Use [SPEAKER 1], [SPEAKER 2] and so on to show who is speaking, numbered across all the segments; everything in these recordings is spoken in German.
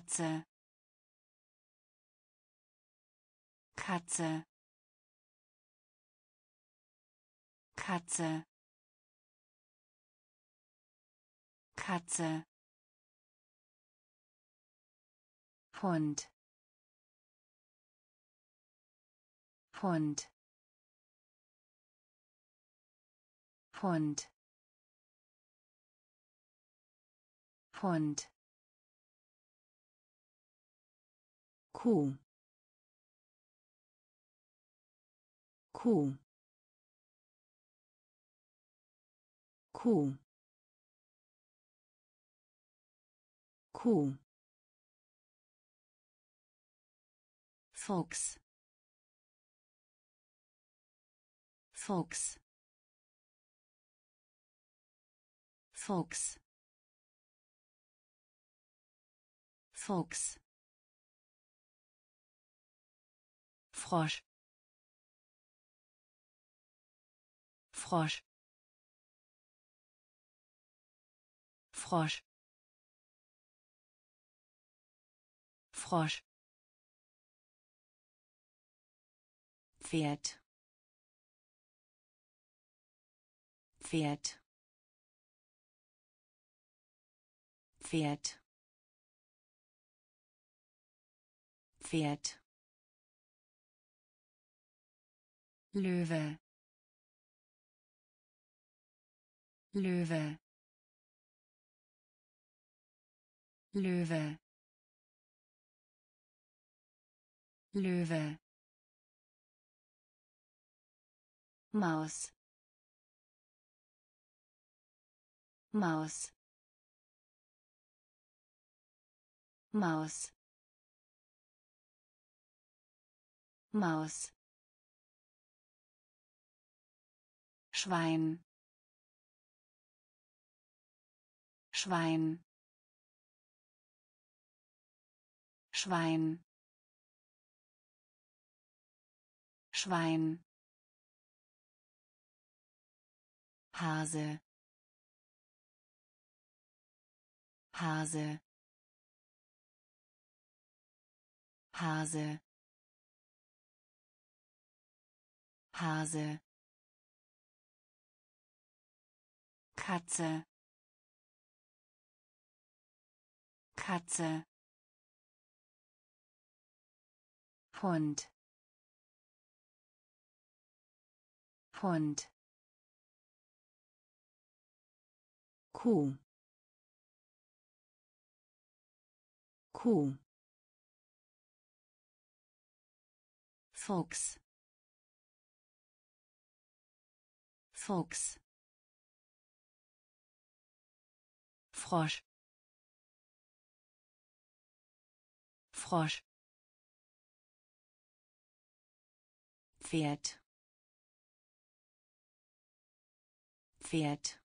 [SPEAKER 1] Katze. Katze. Katze. Katze. Hund. Hund. Hund. Hund Kuh Kuh Kuh Kuh Fuchs Fuchs Fuchs Fuchs Frosch. Frosch. Frosch. Frosch. Pferd. Pferd. Pferd. Pferd Löwe. Löwe. Löwe. Löwe. Maus. Maus. Maus. Maus Schwein. Schwein. Schwein. Schwein. Hase. Hase. Hase. Hase Katze. Katze. Hund. Hund. Kuh. Kuh. Fuchs. Fuchs Frosch. Frosch. Pferd. Pferd.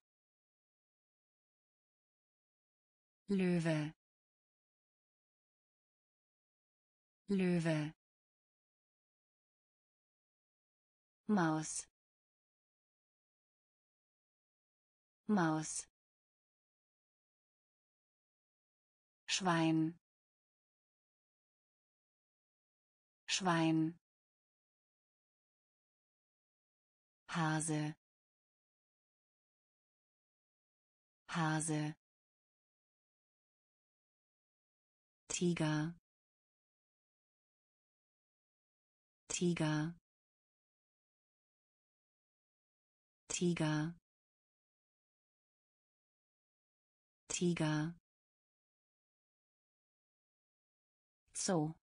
[SPEAKER 1] Löwe. Löwe. Maus. Maus Schwein. Schwein. Hase. Hase. Tiger. Tiger. Tiger. Tiger Zoo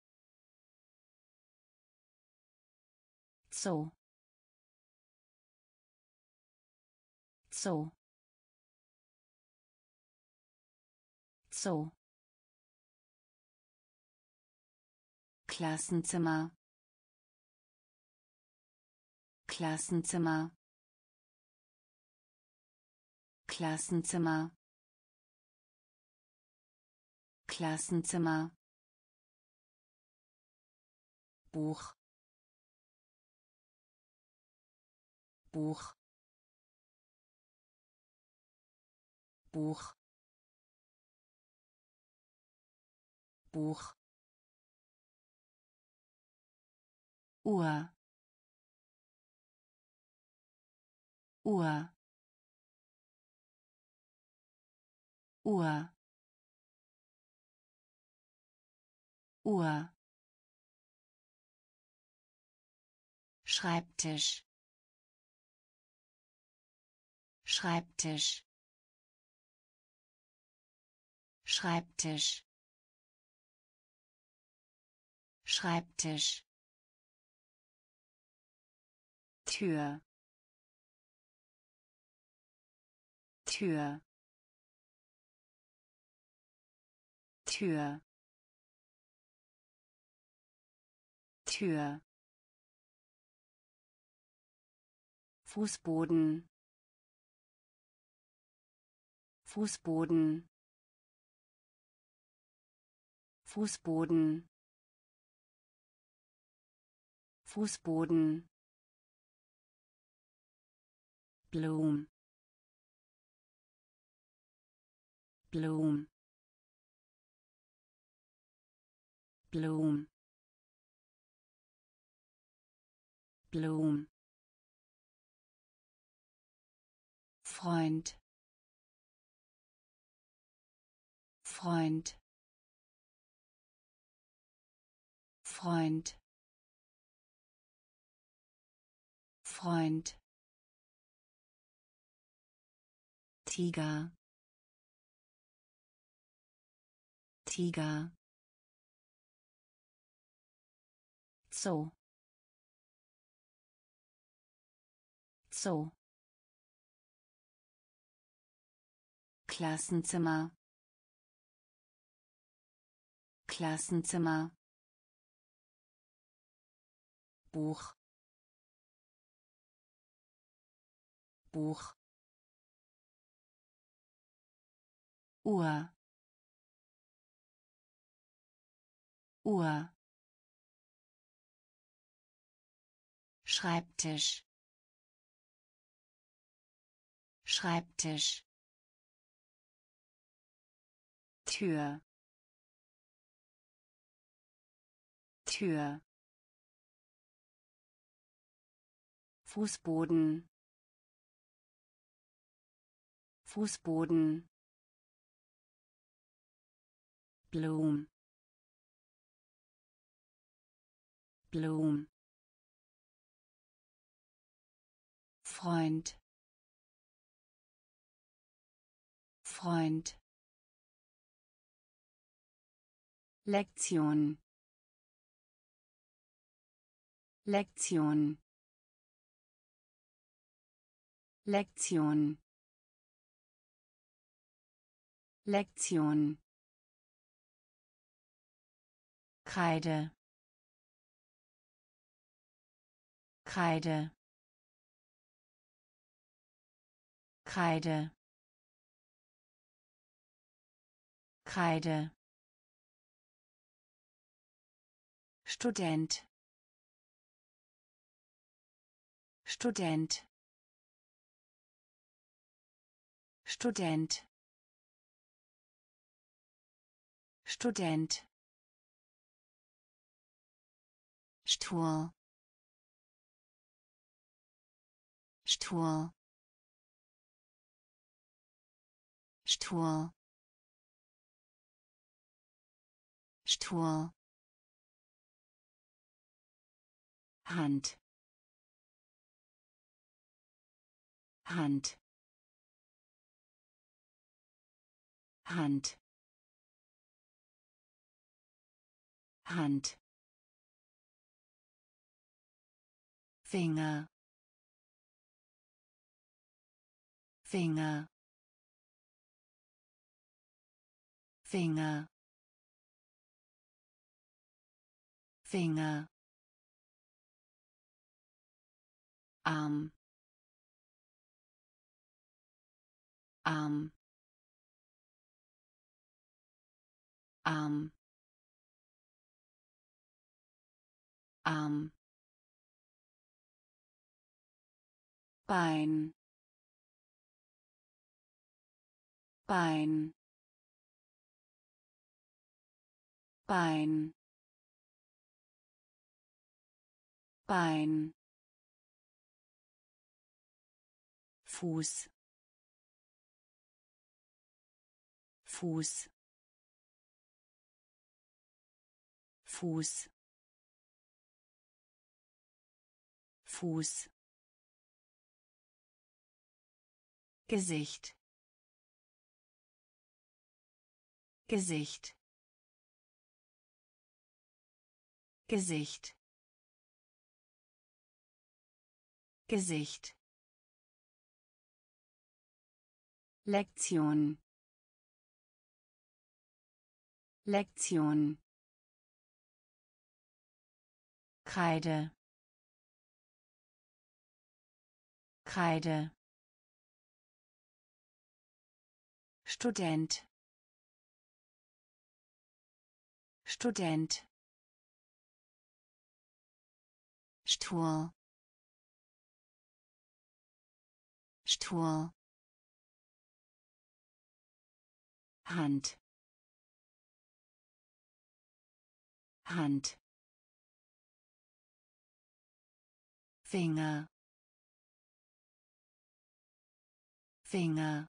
[SPEAKER 1] Zoo Zoo Zoo Klassenzimmer. Klassenzimmer. Klassenzimmer. Klassenzimmer Buch Buch Buch Buch Uhr Uhr Uhr Uhr Schreibtisch. Schreibtisch. Schreibtisch. Schreibtisch. Tür. Tür. Tür. Tür Fußboden. Fußboden. Fußboden. Fußboden. Bloom Bloom Bloom Bloom Freund. Freund. Freund. Freund. Tiger. Tiger. Zoo. Zoo Klassenzimmer. Klassenzimmer. Buch. Buch. Uhr. Uhr. Schreibtisch. Schreibtisch Tür. Tür. Fußboden. Fußboden. Bloom Bloom Freund. Freund Lektion. Lektion. Lektion. Lektion. Kreide. Kreide. Kreide. Kreide Student. Student. Student. Student. Stuhl. Stuhl. Stuhl. Stuhl Hand. Hand. Hand. Hand. Finger. Finger. Finger. Finger Arm Arm Arm Arm Bein. Bein. Bein. Bein Fuß. Fuß. Fuß. Fuß. Gesicht. Gesicht. Gesicht. Gesicht Lektion. Lektion. Kreide. Kreide. Student. Student. Stuhl. Stuhl Hand. Hand. Finger. Finger.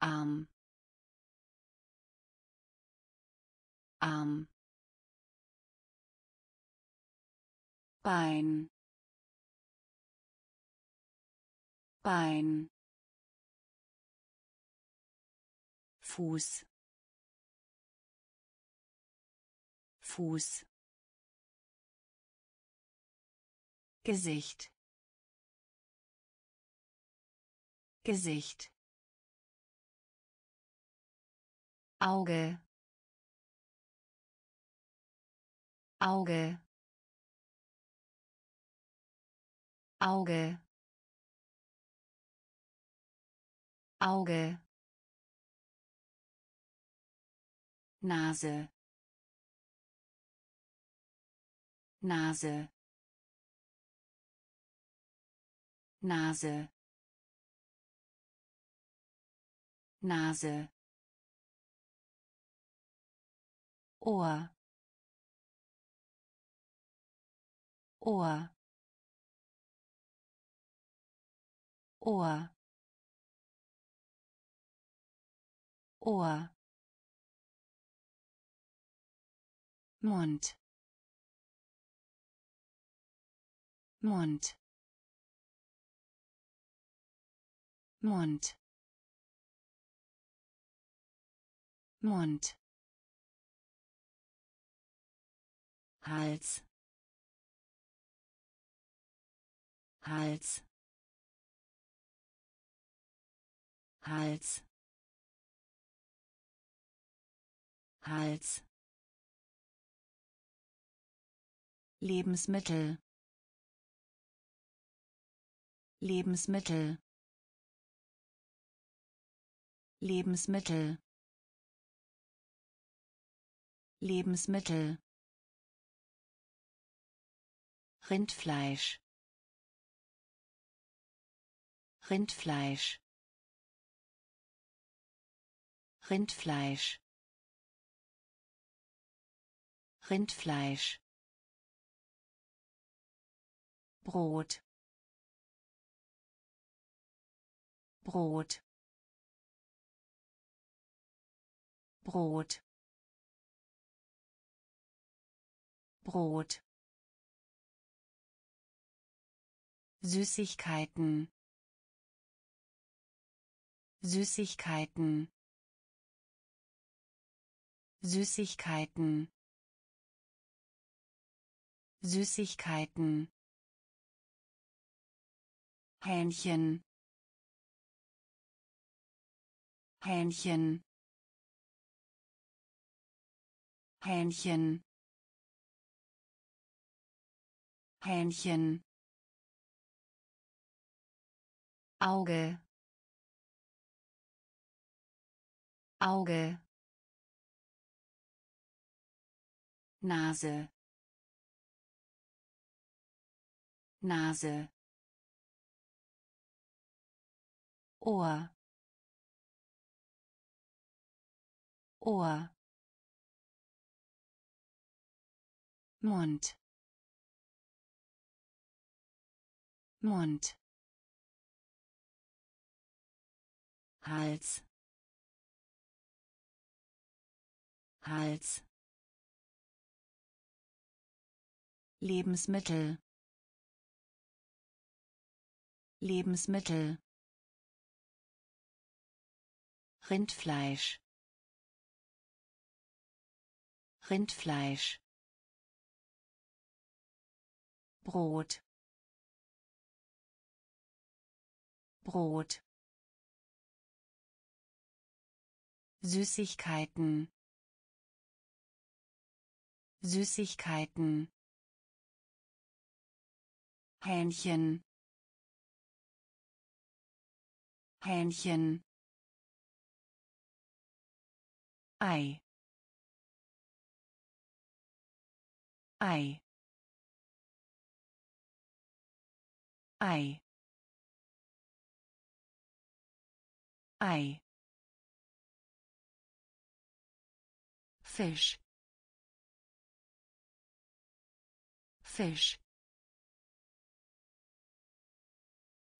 [SPEAKER 1] Arm. Arm. Bein. Bein Fuß. Fuß. Gesicht. Gesicht. Auge. Auge. Auge. Auge Nase. Nase. Nase. Nase. Ohr. Ohr. Ohr. Ohr Mund. Mund. Mund. Mund. Hals. Hals. Hals. Hals Lebensmittel. Lebensmittel. Lebensmittel. Lebensmittel. Rindfleisch. Rindfleisch. Rindfleisch. Rindfleisch Brot. Brot. Brot. Brot. Süßigkeiten. Süßigkeiten. Süßigkeiten. Süßigkeiten Hähnchen. Hähnchen. Hähnchen. Hähnchen. Auge. Auge. Nase. Nase Ohr. Ohr. Mund. Mund. Hals. Hals. Lebensmittel. Lebensmittel Rindfleisch. Rindfleisch. Brot. Brot. Süßigkeiten. Süßigkeiten. Hähnchen. Hähnchen Ei Ei Ei Ei Fisch Fisch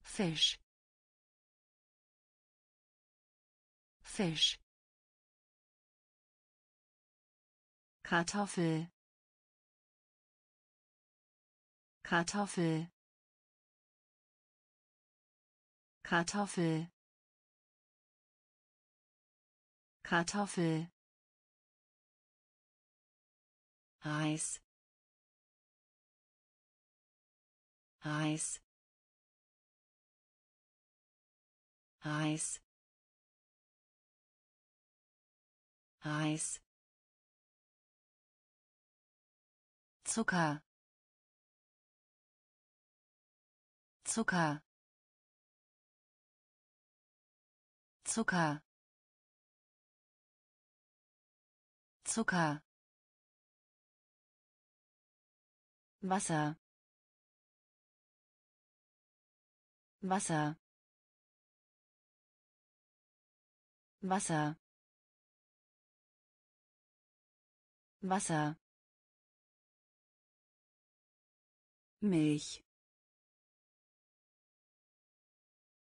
[SPEAKER 1] Fisch Fisch Kartoffel. Kartoffel. Kartoffel. Kartoffel. Reis. Reis. Reis. Reis Zucker. Zucker. Zucker. Zucker. Wasser. Wasser. Wasser. Wasser Milch.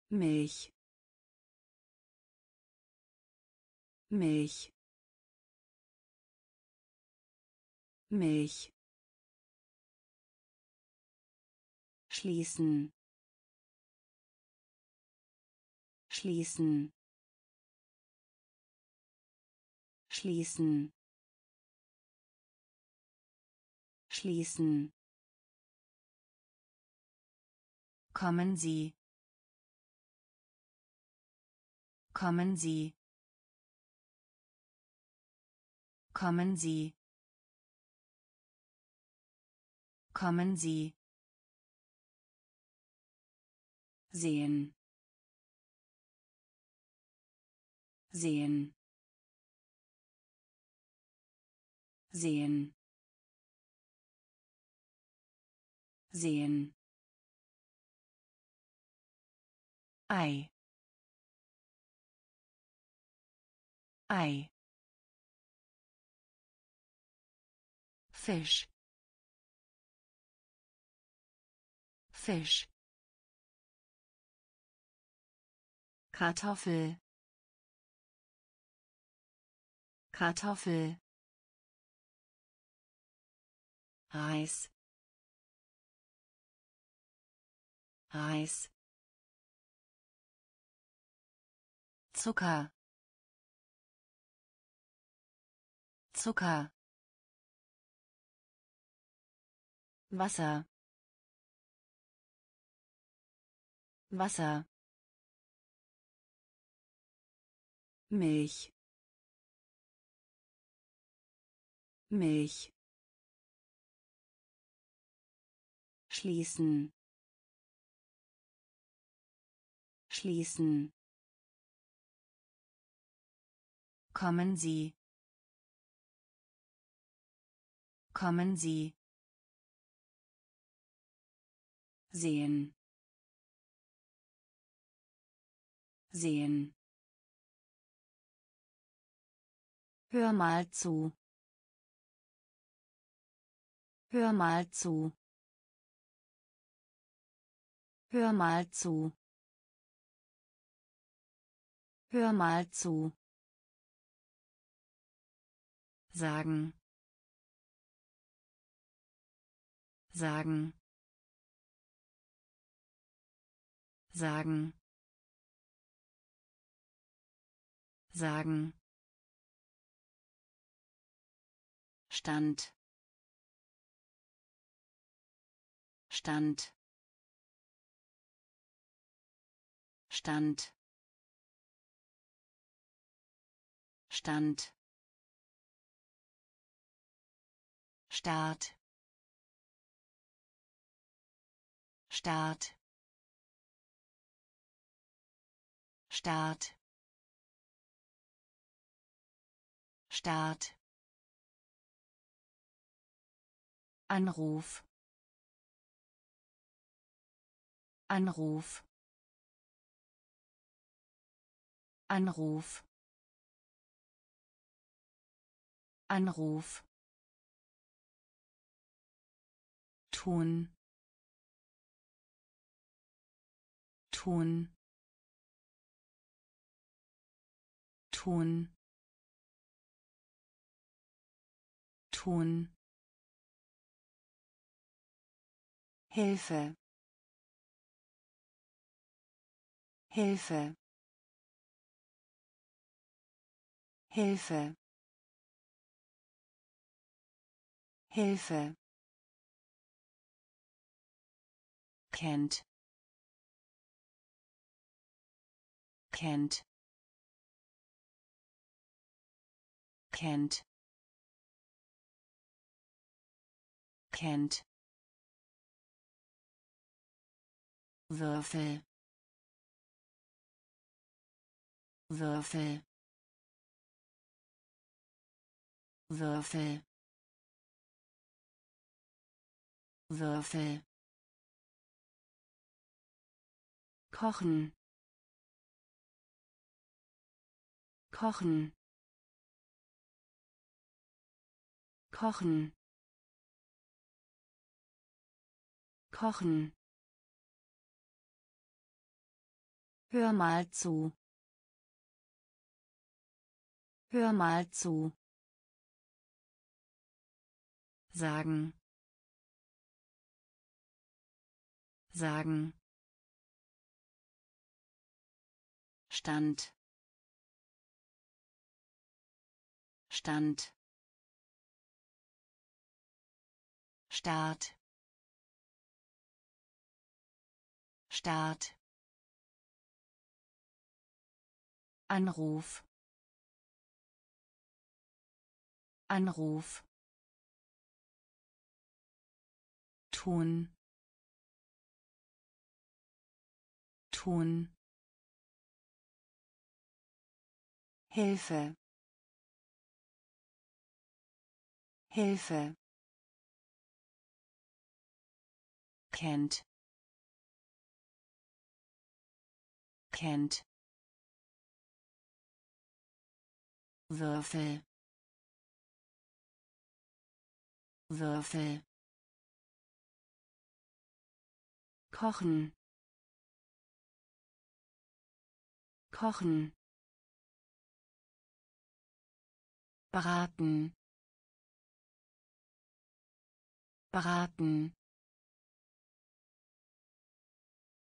[SPEAKER 1] Milch. Milch. Milch. Schließen. Schließen. Schließen. Schließen kommen Sie. Kommen Sie. Kommen Sie. Kommen Sie. Sehen. Sehen. Sehen. Sehen Ei. Ei. Fisch Fisch Kartoffel. Kartoffel. Reis. Reis Zucker. Zucker. Wasser. Wasser. Milch. Milch. Schließen. Schließen kommen Sie kommen Sie sehen sehen Hör mal zu. Hör mal zu. Hör mal zu. Hör mal zu. Sagen. Sagen. Sagen. Sagen. Stand. Stand. Stand. Stand. Start. Start. Start. Start. Anruf. Anruf. Anruf. Anruf. Tun. Tun. Tun. Tun. Hilfe. Hilfe. Hilfe. Hilfe kennt. Kennt. Kennt. Kennt. Würfel. Würfel. Würfel. Würfel kochen kochen kochen kochen Hör mal zu. Hör mal zu. Sagen. Sagen. Stand. Stand. Start. Start. Anruf. Anruf. tun tun Hilfe. Hilfe. Kennt. Kennt. Würfel. Würfel. Kochen. Kochen beraten. Beraten.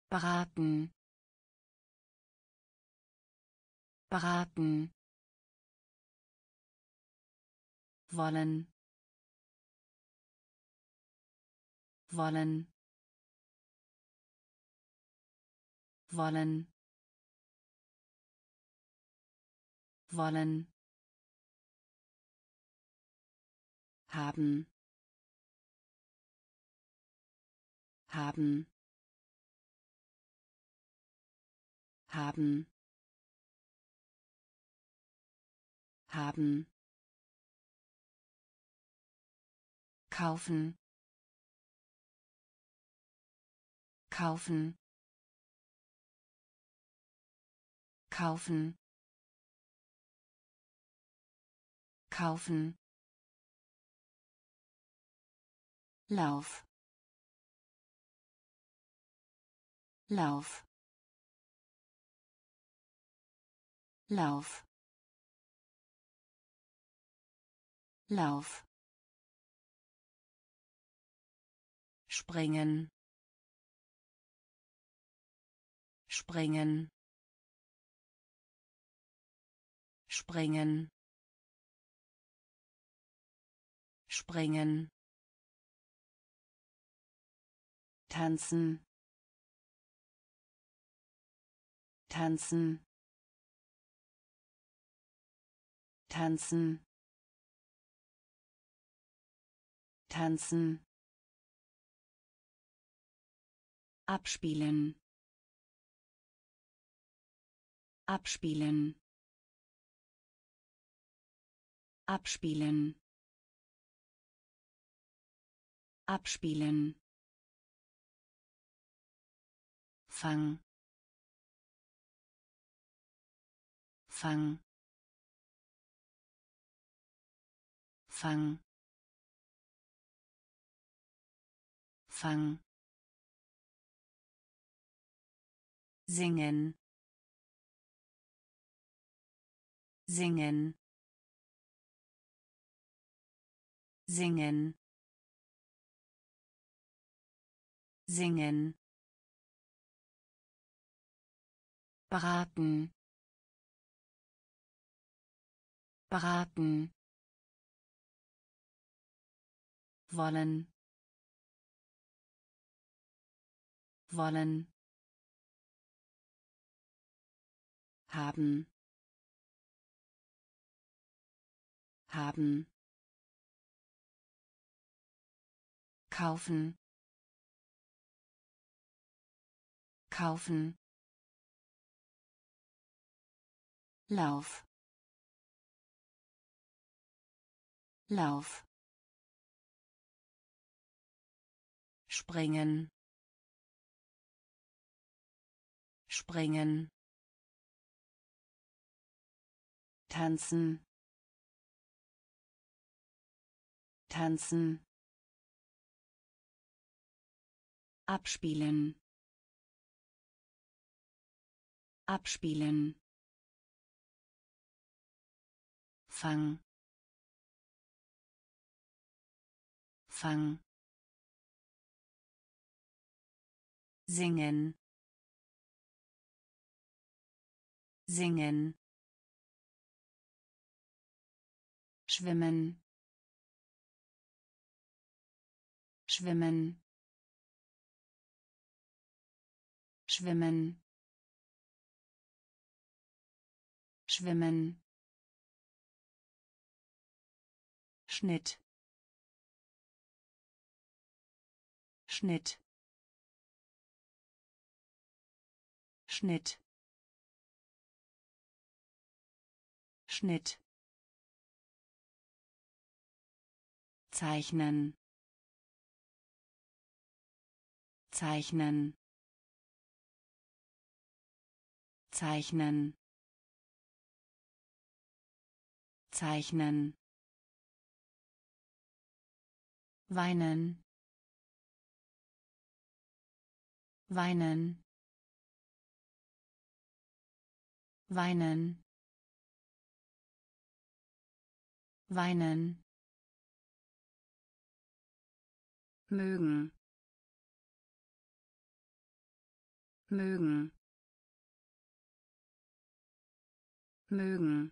[SPEAKER 1] Beraten. Beraten. Wollen. Wollen. Wollen. Wollen haben. Haben. Haben. Haben. Kaufen. Kaufen. Kaufen. Kaufen Lauf. Lauf. Lauf. Lauf. Springen. Springen. Springen. Springen tanzen. Tanzen. Tanzen. Tanzen. Abspielen. Abspielen. Abspielen. Abspielen Fang. Fang. Fang. Fang. Singen. Singen. Singen. Singen. Beraten. Beraten. Wollen. Wollen. Haben. Haben. Kaufen. Kaufen Lauf. Lauf. Springen. Springen. Tanzen. Tanzen. Abspielen. Abspielen Fang. Fang. Singen. Singen. Schwimmen. Schwimmen. Schwimmen. Schwimmen. Schnitt. Schnitt. Schnitt. Schnitt. Zeichnen. Zeichnen. Zeichnen. Zeichnen weinen. Weinen. Weinen. Weinen. Mögen. Mögen. Mögen.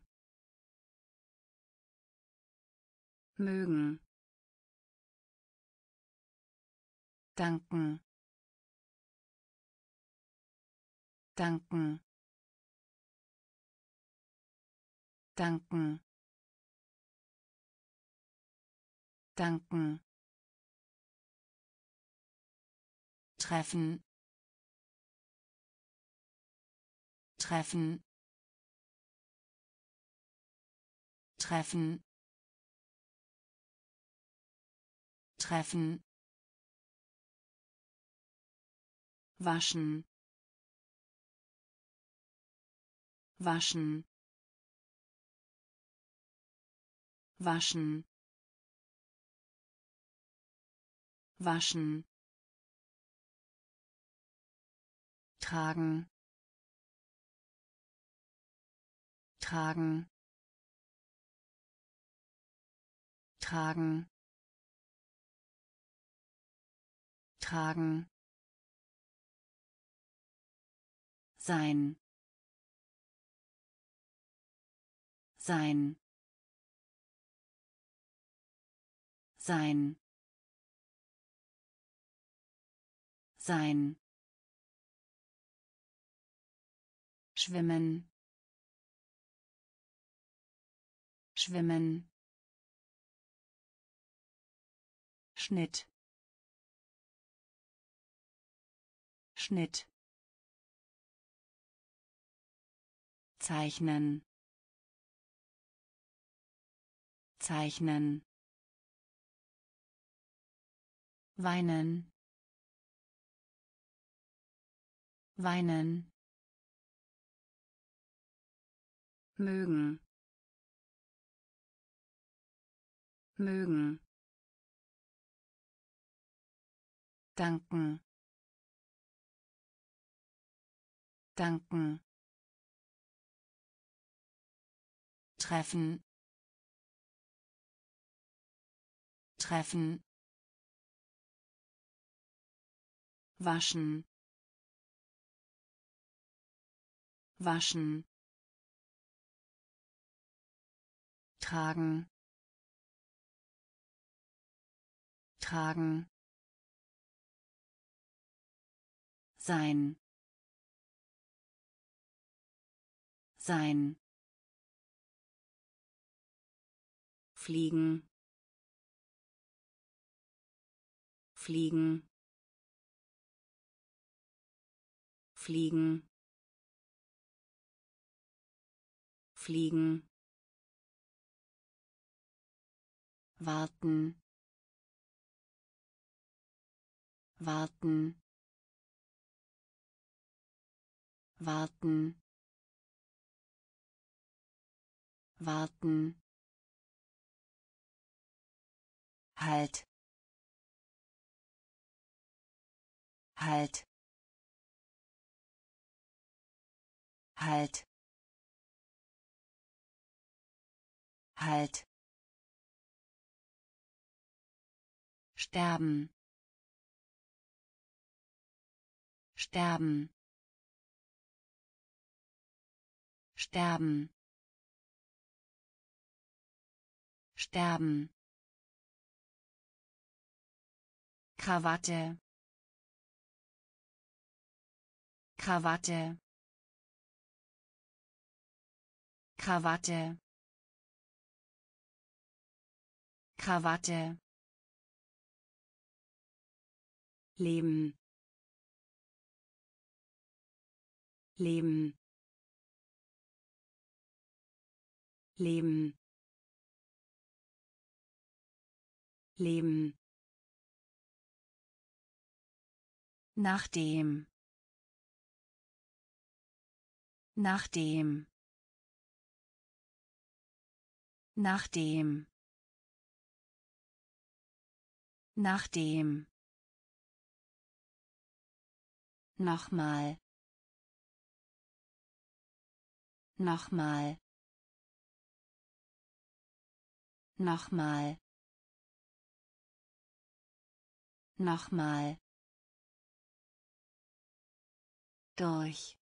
[SPEAKER 1] Mögen danken. Danken. Danken. Danken. Treffen. Treffen. Treffen. Treffen waschen. Waschen. Waschen. Waschen. Tragen. Tragen. Tragen. Tragen sein. Sein. Sein. Sein. Schwimmen. Schwimmen. Schnitt. Schnitt zeichnen. Zeichnen. Weinen. Weinen. Mögen. Mögen. Danken. Danken treffen. Treffen. Waschen. Waschen. Tragen. Tragen. Sein. Sein fliegen. Fliegen. Fliegen. Fliegen. Warten. Warten. Warten. Warten halt. Halt. Halt. Halt. Sterben. Sterben. Sterben. Sterben Krawatte. Krawatte. Krawatte. Krawatte. Leben. Leben. Leben. Leben Nachdem. Nachdem. Nachdem. Nachdem. Nochmal. Nochmal. Nochmal. Nochmal. Durch.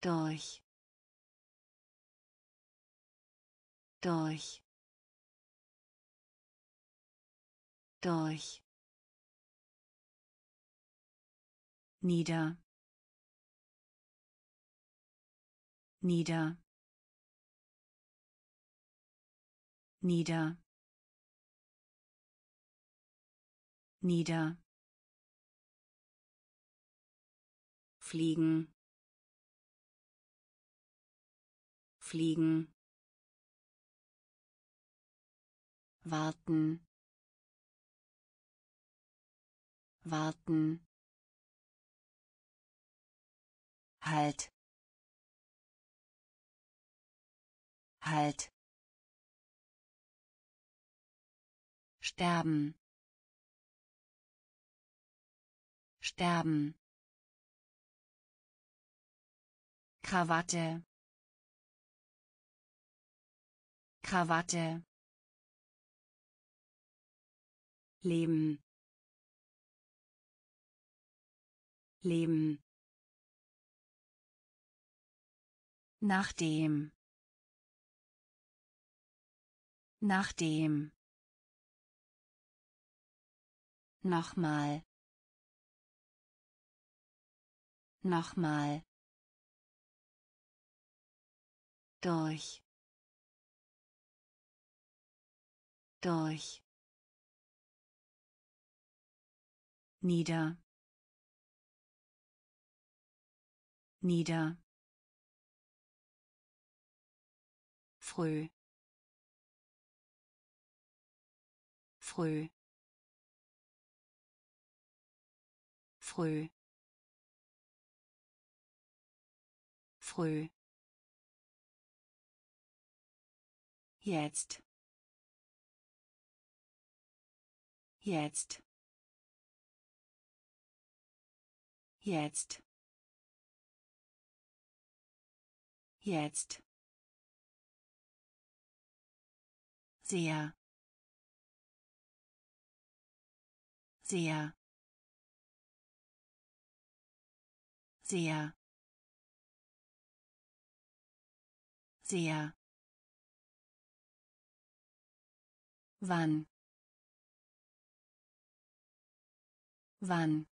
[SPEAKER 1] Durch. Durch. Durch. Nieder. Nieder. Nieder. Nieder fliegen fliegen warten warten halt Halt. Sterben. Sterben. Krawatte. Krawatte. Leben. Leben. Nachdem. Nachdem. Nochmal. Nochmal. Durch. Durch. Nieder. Nieder. früh früh früh früh jetzt. Jetzt. Jetzt. Jetzt. Sehr. Sehr. Sehr. Sehr wann wann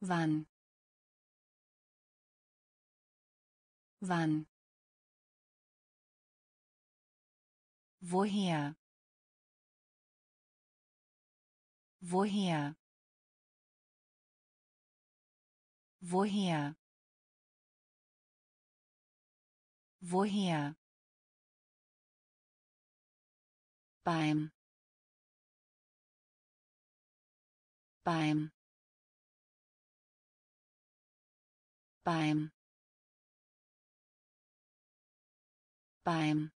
[SPEAKER 1] wann wann Woher? Woher? Woher? Woher? Beim. Beim. Beim. Beim.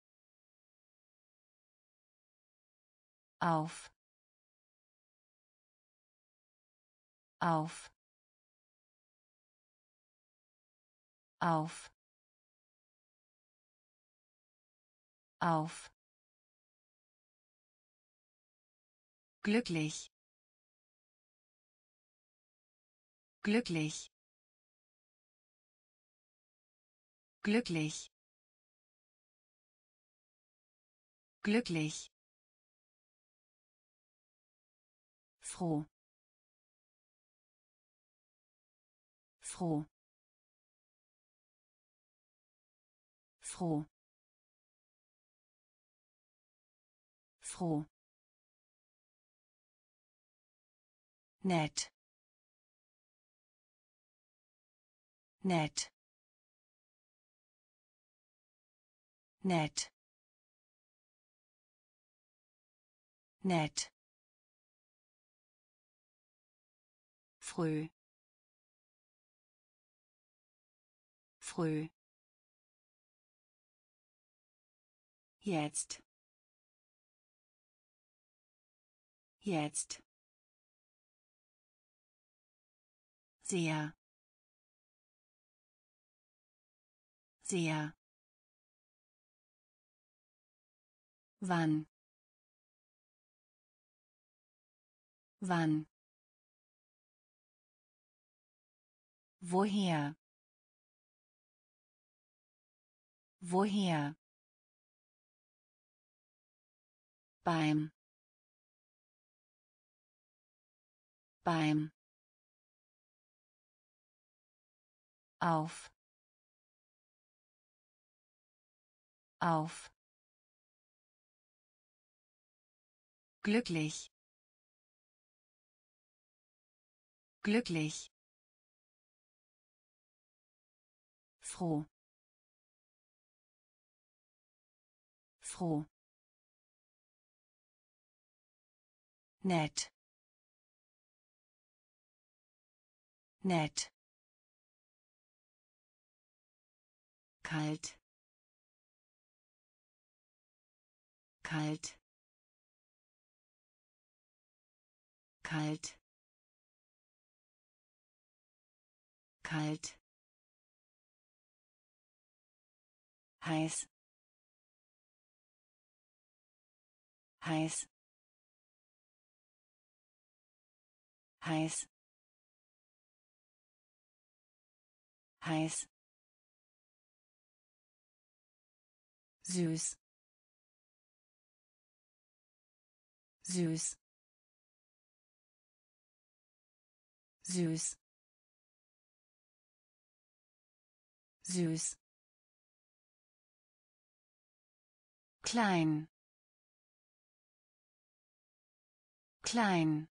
[SPEAKER 1] Auf. Auf. Auf. Auf glücklich. Glücklich. Glücklich. Glücklich. Froh. Froh. Froh. Froh nett nett nett nett früh. Früh. Jetzt. Jetzt sehr. Sehr. Wann? Wann? Woher? Woher? beim. Beim auf. Auf. Glücklich. Glücklich. Froh. Froh. Nett. Nett kalt. Kalt. Kalt. Kalt. Heiß. Heiß. Heiß. Heiß süß. Süß. Süß. Süß. Klein. Klein.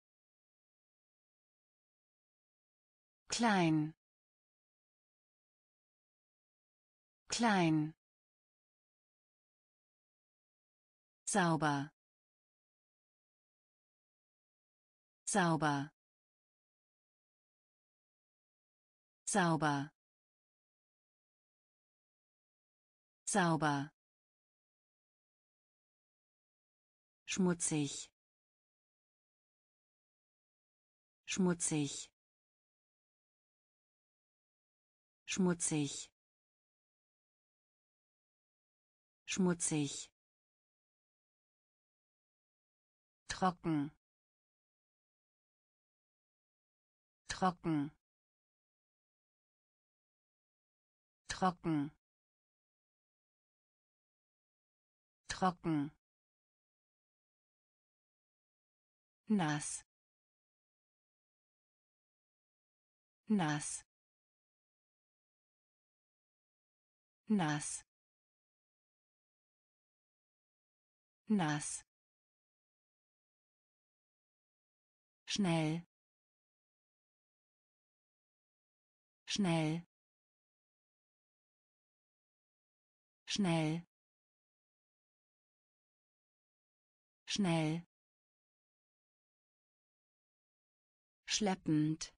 [SPEAKER 1] Klein. Klein sauber. Sauber. Sauber. Sauber. Schmutzig. Schmutzig. Schmutzig. Schmutzig trocken. Trocken. Trocken. Trocken. Nass. Nass. Nass. Nass schnell. Schnell. Schnell. Schnell. Schleppend.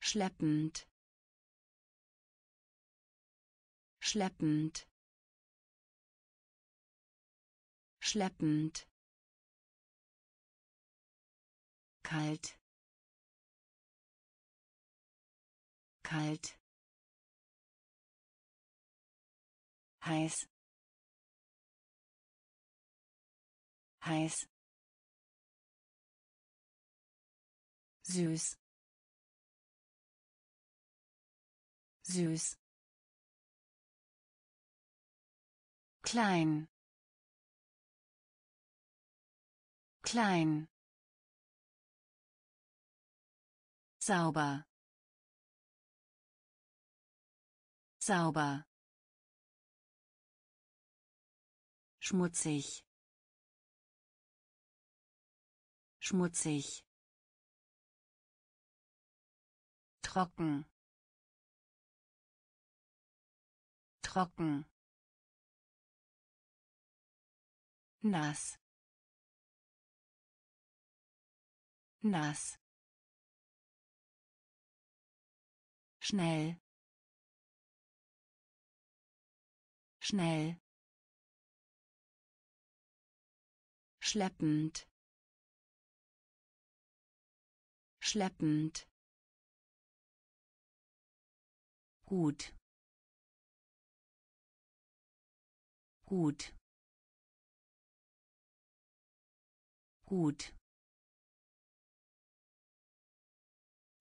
[SPEAKER 1] Schleppend. Schleppend. Schleppend kalt. Kalt. Heiß. Heiß. Süß. Süß. Klein. Klein sauber. Sauber. Schmutzig. Schmutzig. Trocken. Trocken. Nass. Nass schnell. Schnell. Schleppend. Schleppend. Gut. Gut. Gut.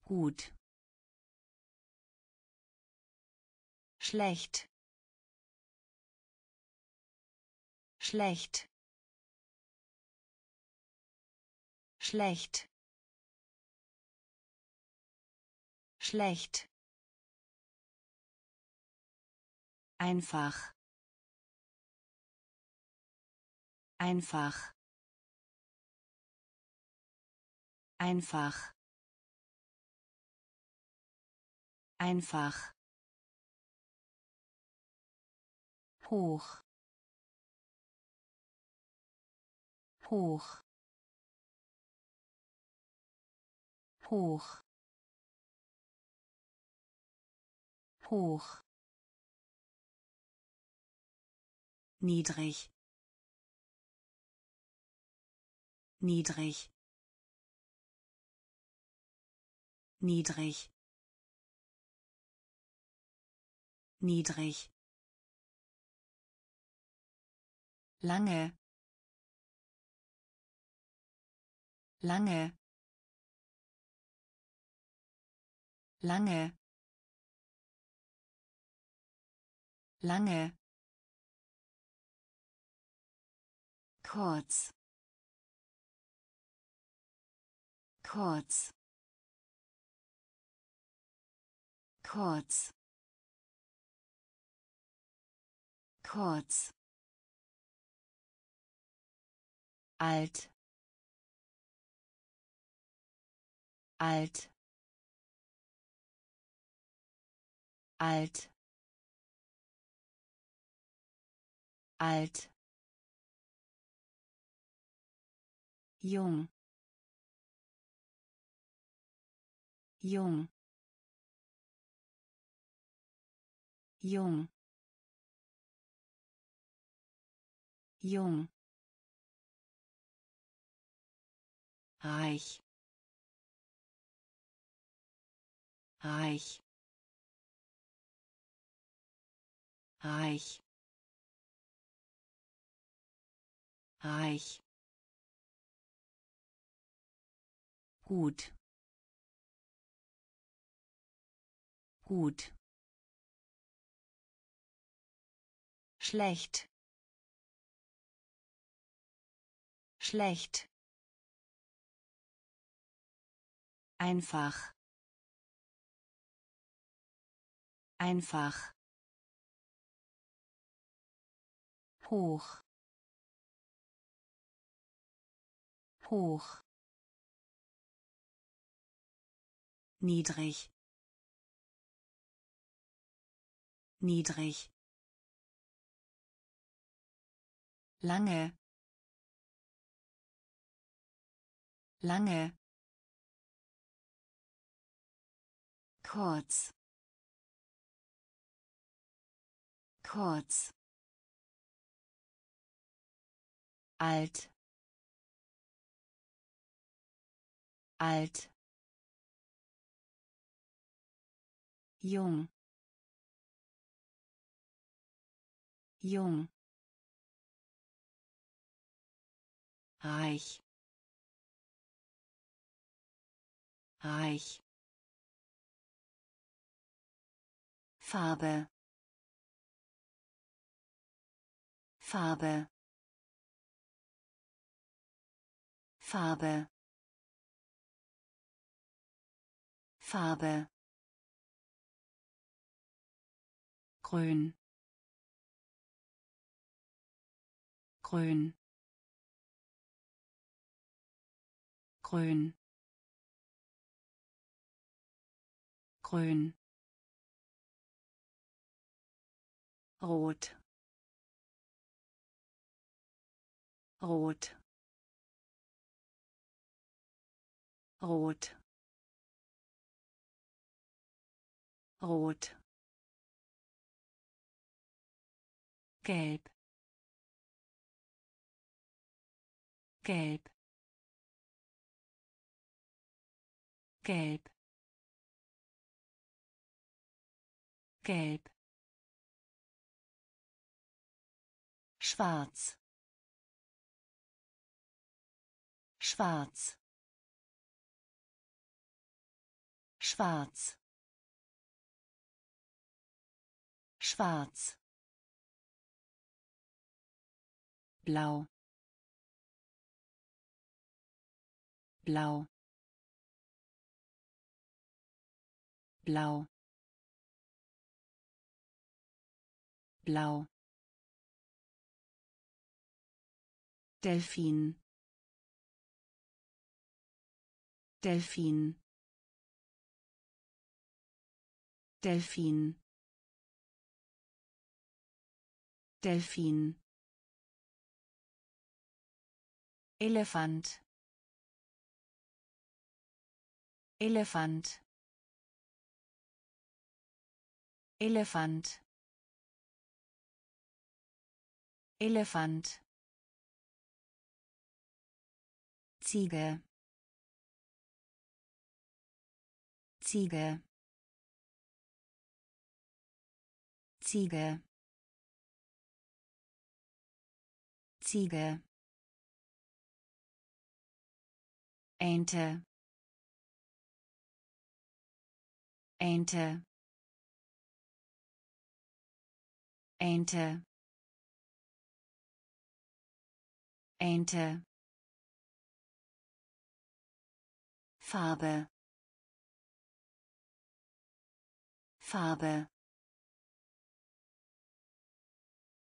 [SPEAKER 1] Gut schlecht. Schlecht. Schlecht. Schlecht. Einfach. Einfach. Einfach. Einfach hoch. Hoch. Hoch. Hoch. Niedrig. Niedrig. Niedrig. Niedrig lange. Lange. Lange. Lange. Kurz. Kurz. Kurz. Kurz alt alt alt alt. Jung. Jung. Jung. Jung reich. Reich. Reich. Reich. Gut. Gut. Schlecht. Schlecht einfach. Einfach. Hoch. Hoch. Niedrig. Niedrig. Lange. Lange kurz kurz alt. Alt. Jung. Jung. Reich. Reich Farbe. Farbe. Farbe. Farbe. Grün. Grün. Grün. Grün rot. Rot. Rot. Rot. Gelb. Gelb. Gelb. Gelb schwarz. Schwarz. Schwarz. Schwarz. Blau. Blau. Blau. Blau Delfin. Delfin. Delfin. Delfin. Elefant. Elefant. Elefant. Elefant Ziege. Ziege. Ziege. Ziege. Ente. Ente. Ente. Ente Farbe. Farbe.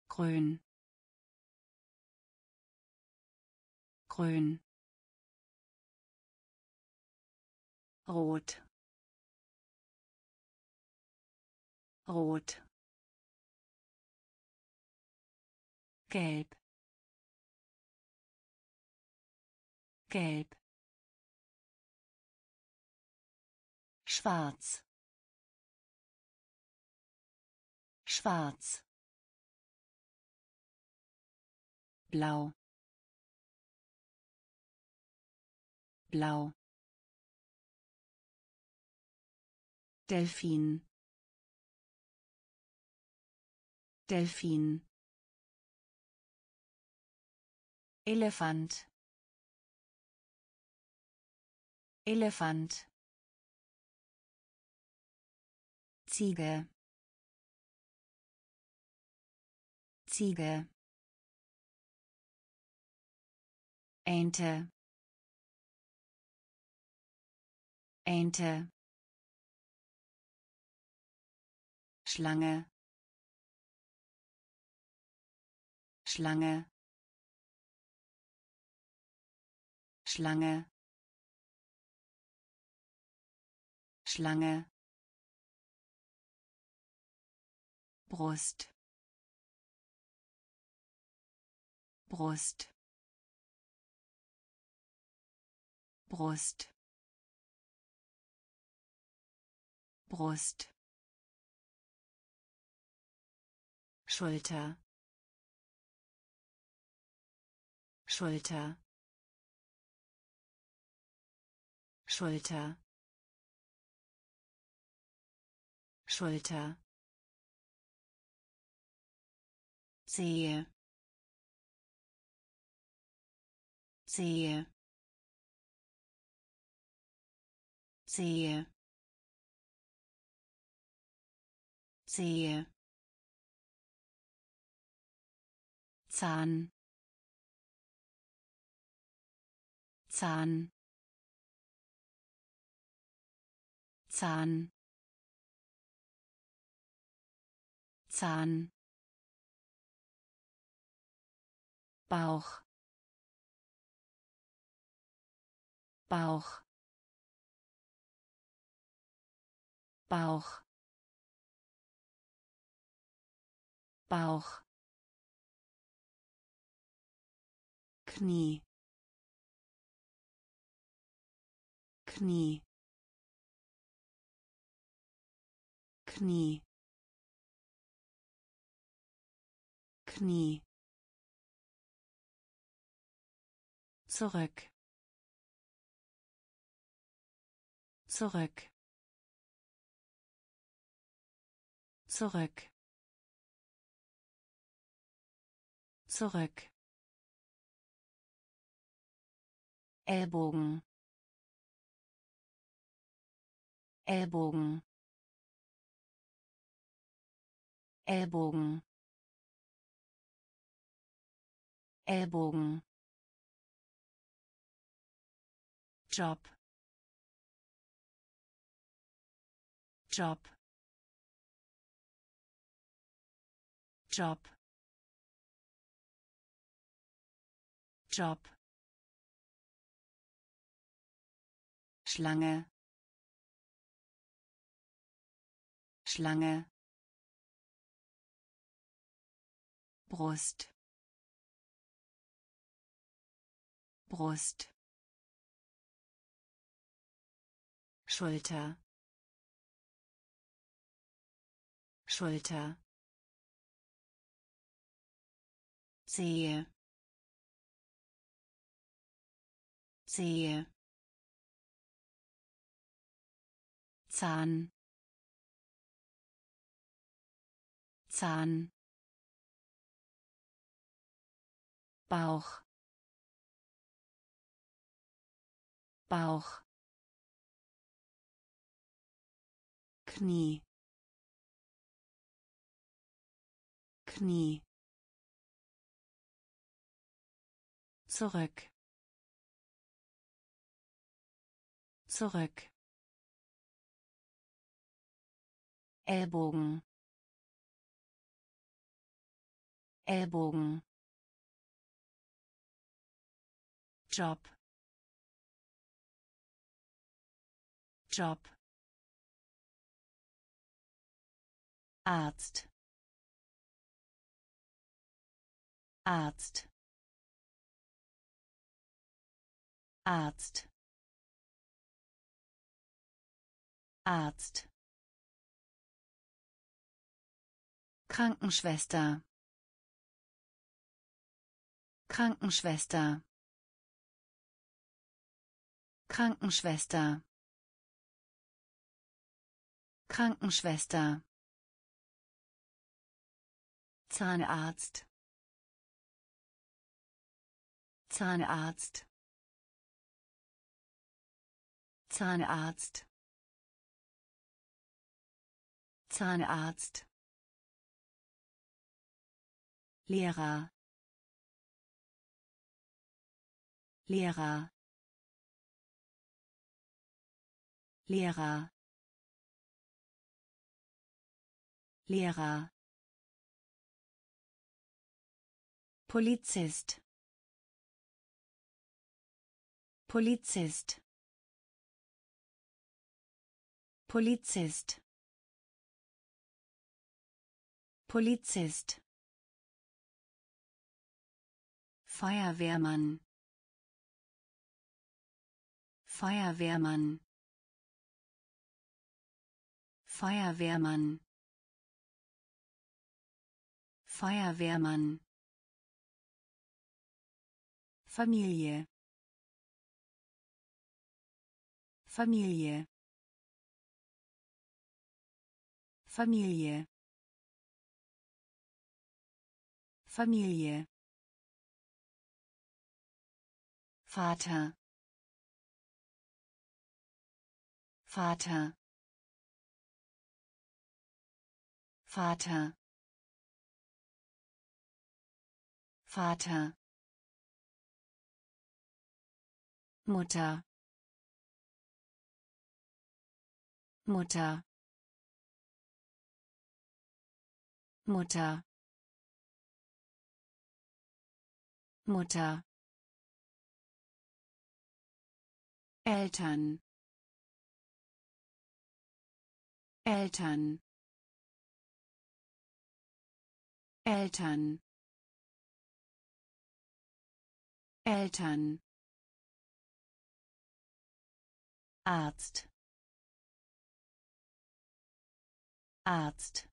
[SPEAKER 1] Grün. Grün. Rot. Rot. Gelb. Gelb schwarz. Schwarz. Blau. Blau. Delfin. Delfin. Elefant. Elefant Ziege. Ziege. Ente. Ente. Schlange. Schlange. Schlange. Schlange Brust. Brust. Brust. Brust. Schulter. Schulter. Schulter. Schulter sehe. Sehe. Sehe. Sehe. Zahn. Zahn. Zahn. Zahn Bauch. Bauch. Bauch. Bauch. Knie. Knie. Knie. Knie zurück. Zurück. Zurück. Zurück. Ellbogen. Ellbogen. Ellbogen. Ellbogen Job. Job. Job. Job. Schlange. Schlange. Brust. Brust Schulter. Schulter. Sehe. Sehe. Zahn. Zahn. Bauch. Bauch Knie. Knie. Zurück. Zurück. Ellbogen. Ellbogen. Job. Job Arzt. Arzt. Arzt. Arzt. Krankenschwester. Krankenschwester. Krankenschwester. Krankenschwester Zahnarzt. Zahnarzt. Zahnarzt. Zahnarzt. Lehrer. Lehrer. Lehrer. Lehrer Polizist. Polizist. Polizist. Polizist. Feuerwehrmann. Feuerwehrmann. Feuerwehrmann. Feuerwehrmann Familie. Familie. Familie. Familie. Vater. Vater. Vater. Vater Mutter. Mutter. Mutter. Mutter. Eltern. Eltern. Eltern. Eltern Arzt. Arzt.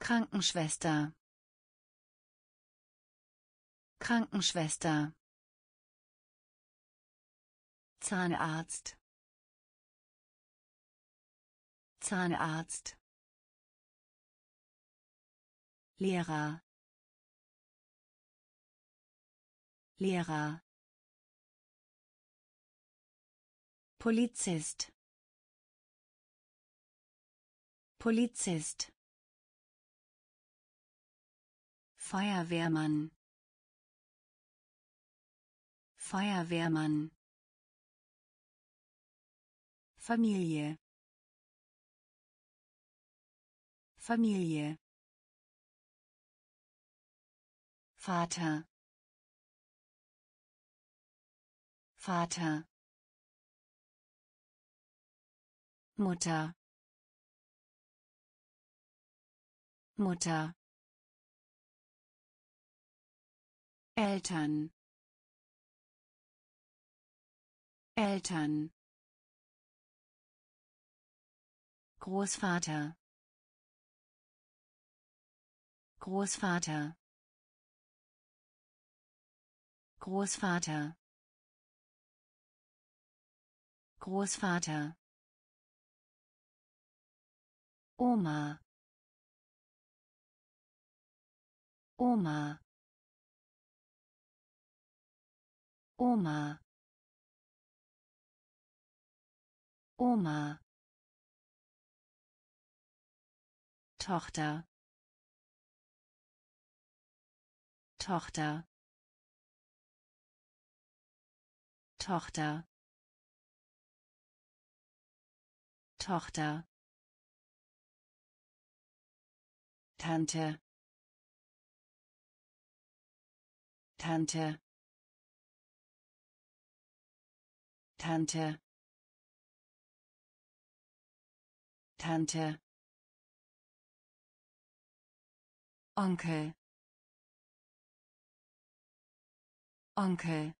[SPEAKER 1] Krankenschwester. Krankenschwester. Zahnarzt. Zahnarzt. Lehrer. Lehrer Polizist. Polizist. Feuerwehrmann. Feuerwehrmann. Familie. Familie. Vater. Vater Mutter. Mutter. Eltern. Eltern. Großvater. Großvater. Großvater. Großvater Oma. Oma. Oma. Oma. Tochter. Tochter. Tochter. Tochter Tante. Tante. Tante. Tante. Onkel. Onkel.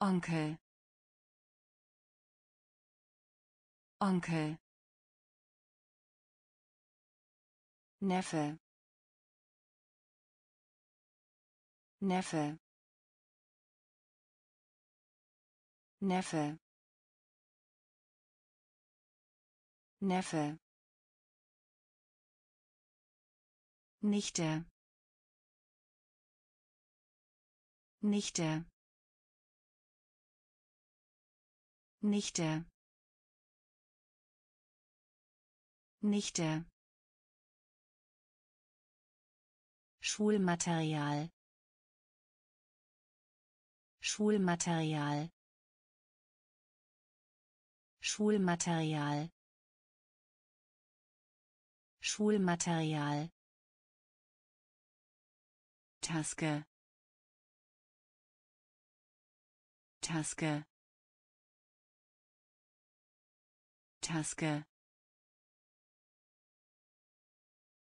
[SPEAKER 1] Onkel. Onkel Neffe. Neffe. Neffe. Neffe. Nichte. Nichte. Nichte. Nichte Schulmaterial. Schulmaterial. Schulmaterial. Schulmaterial. Taske. Taske. Taske.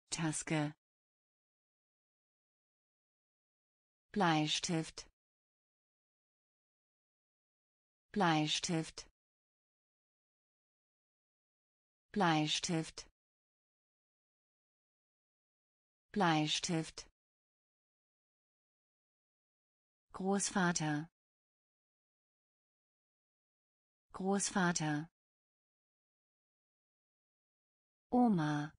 [SPEAKER 1] Taske Bleistift. Bleistift. Bleistift. Bleistift. Großvater. Großvater. Oma.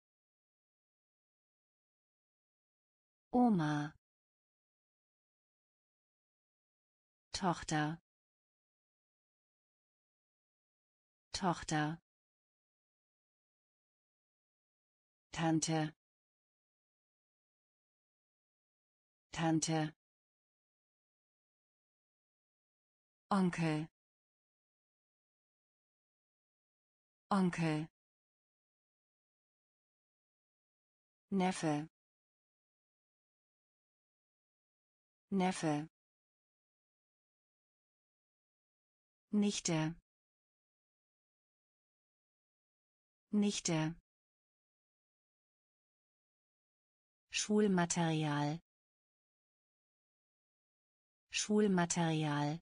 [SPEAKER 1] Oma Tochter. Tochter. Tante. Tante. Onkel. Onkel. Neffe. Neffe Nichte. Nichte. Schulmaterial. Schulmaterial.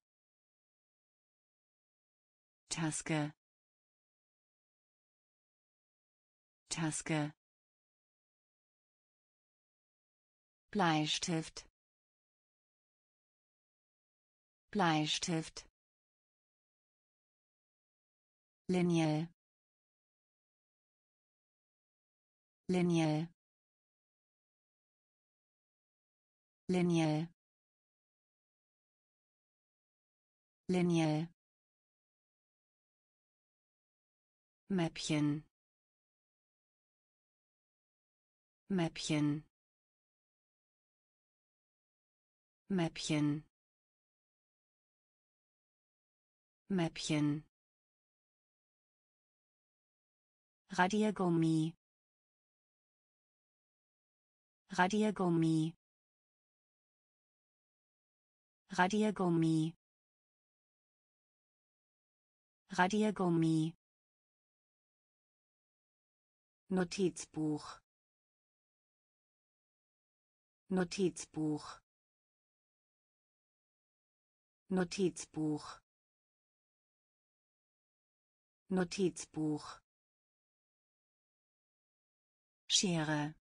[SPEAKER 1] Taske. Taske. Bleistift. Bleistift Linie Linie Linie Linie Mäppchen Mäppchen Mäppchen Mäppchen Radiergummi. Radiergummi. Radiergummi. Radiergummi. Notizbuch. Notizbuch. Notizbuch. Notizbuch Schere.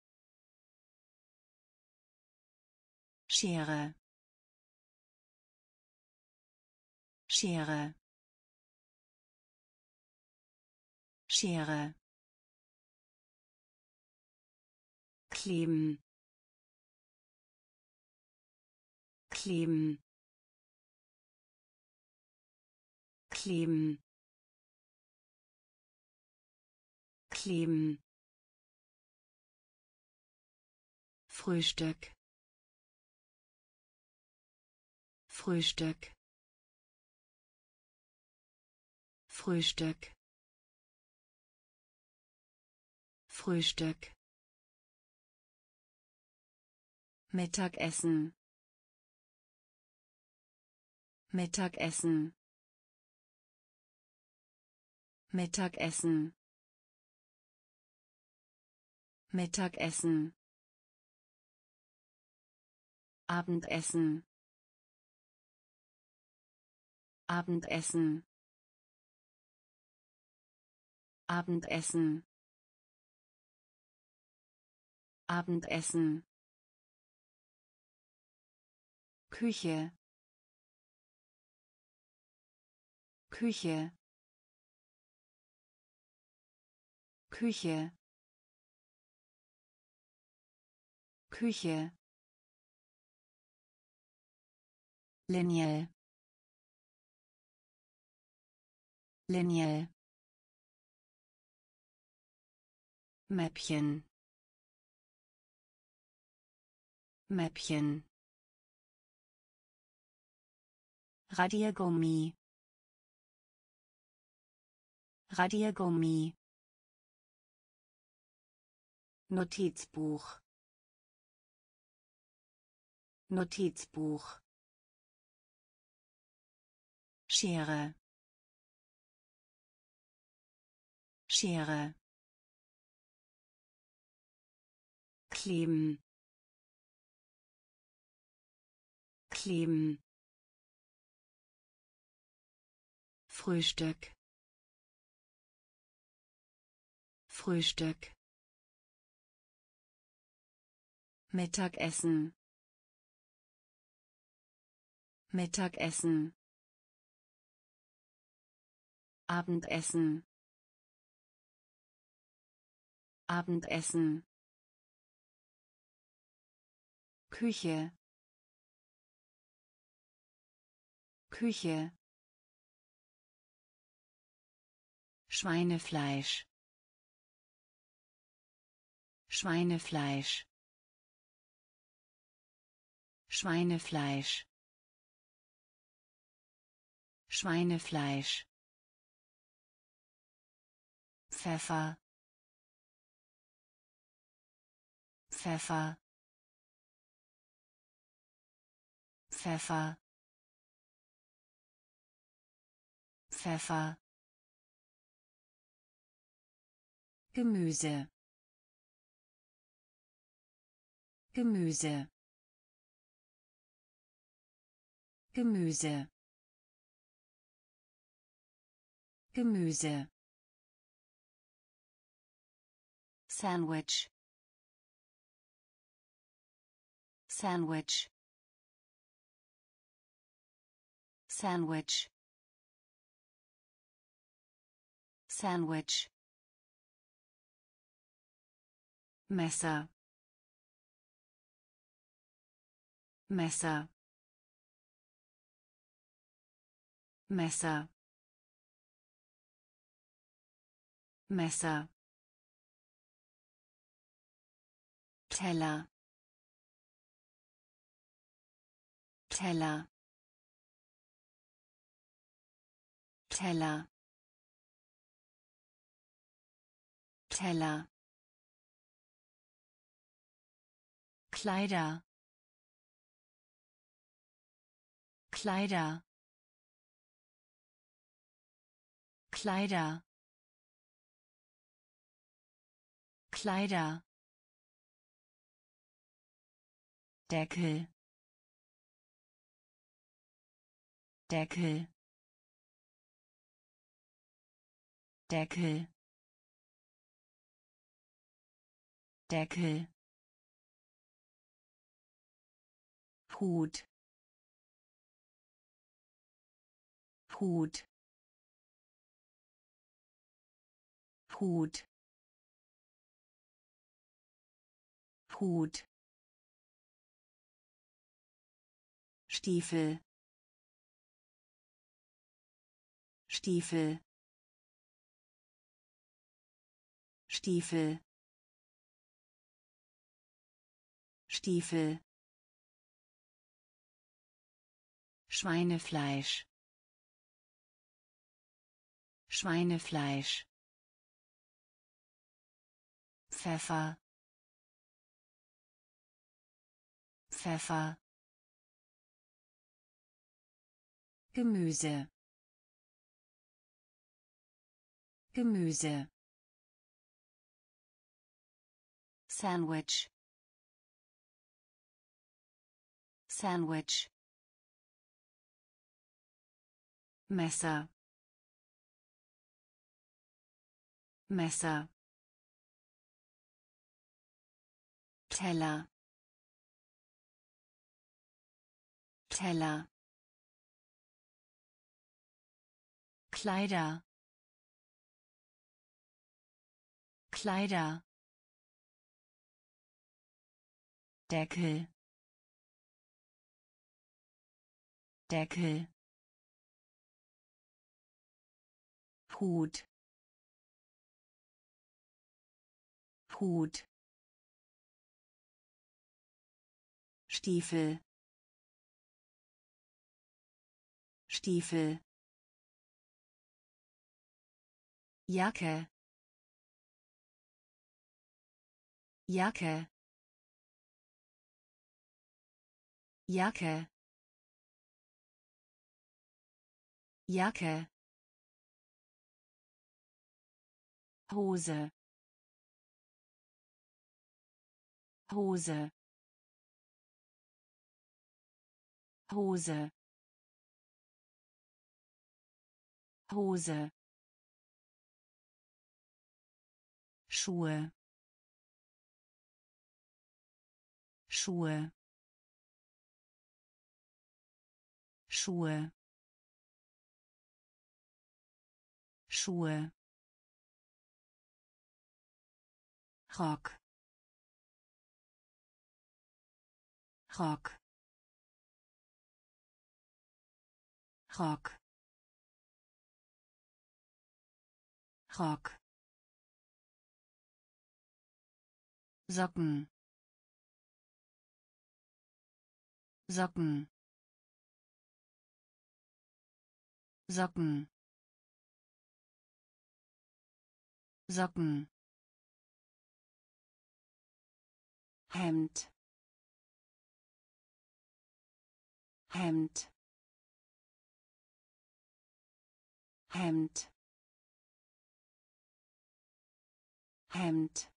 [SPEAKER 1] Schere. Schere. Schere. Kleben. Kleben. Kleben. Kleben Frühstück. Frühstück. Frühstück. Frühstück. Mittagessen. Mittagessen. Mittagessen. Mittagessen Abendessen. Abendessen. Abendessen. Abendessen. Küche. Küche. Küche. Küche Linie Linie Mäppchen. Mäppchen. Radiergummi. Radiergummi. Notizbuch. Notizbuch Schere. Schere. Kleben. Kleben. Frühstück. Frühstück. Mittagessen. Mittagessen Abendessen. Abendessen. Küche. Küche. Schweinefleisch. Schweinefleisch. Schweinefleisch. Schweinefleisch Pfeffer. Pfeffer. Pfeffer. Pfeffer. Gemüse. Gemüse. Gemüse. Gemüse Sandwich. Sandwich. Sandwich. Sandwich. Messer Messer Messer Messer Teller Teller Teller Teller. Kleider Kleider. Kleider Kleider Deckel. Deckel. Deckel. Deckel. Hut. Hut. Hut. Hut Stiefel. Stiefel. Stiefel. Stiefel. Schweinefleisch. Schweinefleisch. Pfeffer. Pfeffer Gemüse. Gemüse. Sandwich. Sandwich. Messer. Messer. Teller. Teller Kleider. Kleider. Deckel. Deckel. Hut. Hut. Stiefel. Stiefel Jacke. Jacke. Jacke. Jacke. Hose. Hose. Hose. Hose Schuhe. Schuhe. Schuhe. Schuhe. Rock. Rock. Rock. Rock Socken. Socken. Socken. Socken. Hemd. Hemd. Hemd. Hemd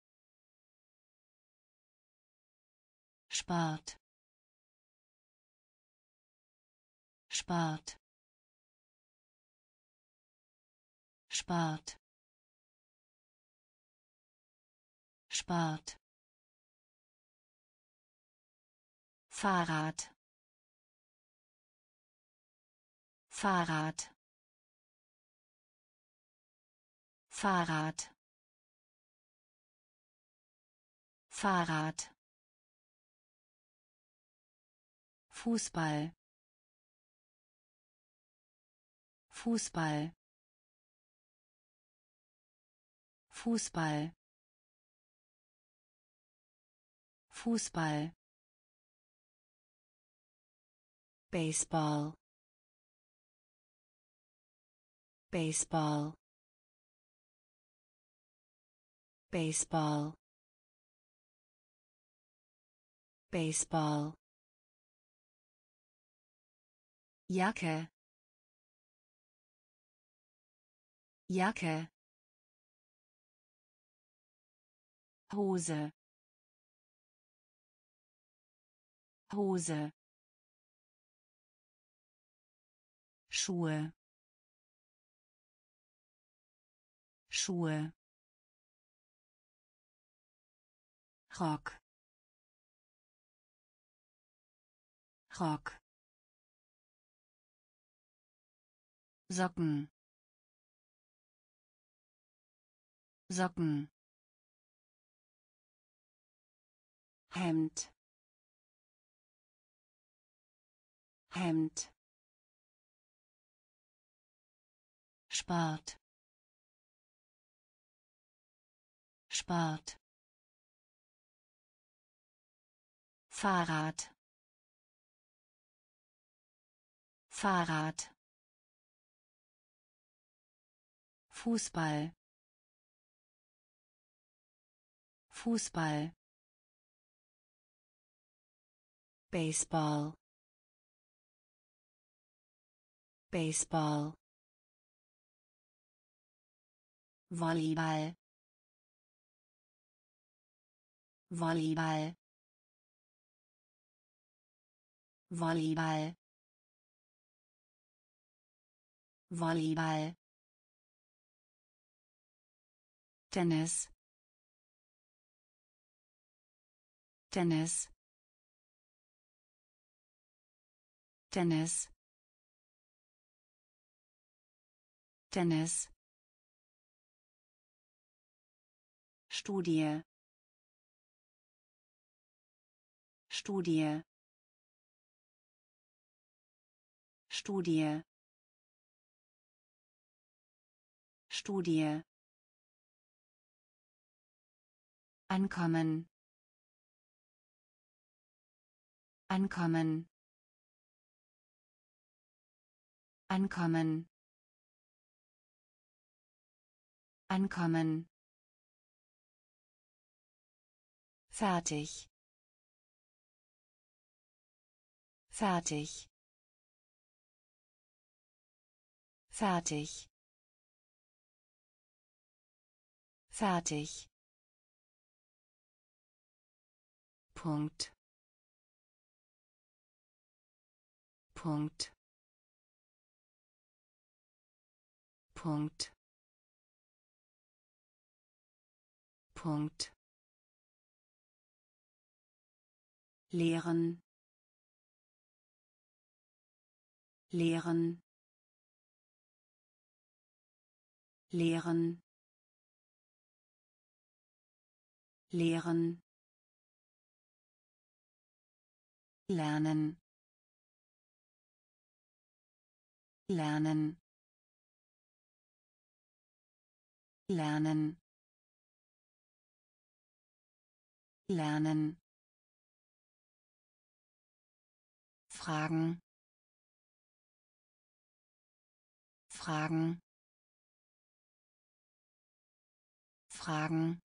[SPEAKER 1] Spart Spart Spart Spart Fahrrad. Fahrrad. Fahrrad. Fahrrad Fußball. Fußball. Fußball. Fußball. Baseball. Baseball. Baseball. Baseball Jacke. Jacke. Hose. Hose. Schuhe. Schuhe. Rock. Rock Socken. Socken. Hemd. Hemd. Spart Spart Fahrrad. Fahrrad Fußball. Fußball. Baseball. Baseball. Volleyball. Volleyball. Volleyball. Volleyball Tennis. Tennis. Tennis. Tennis. Studie. Studie. Studie. Studie Ankommen Ankommen Ankommen Ankommen Fertig. Fertig. Fertig. Fertig. Punkt. Punkt. Punkt. Punkt. lehren lehren lehren lehren lernen. Lernen. Lernen. Lernen. Fragen. Fragen. Fragen.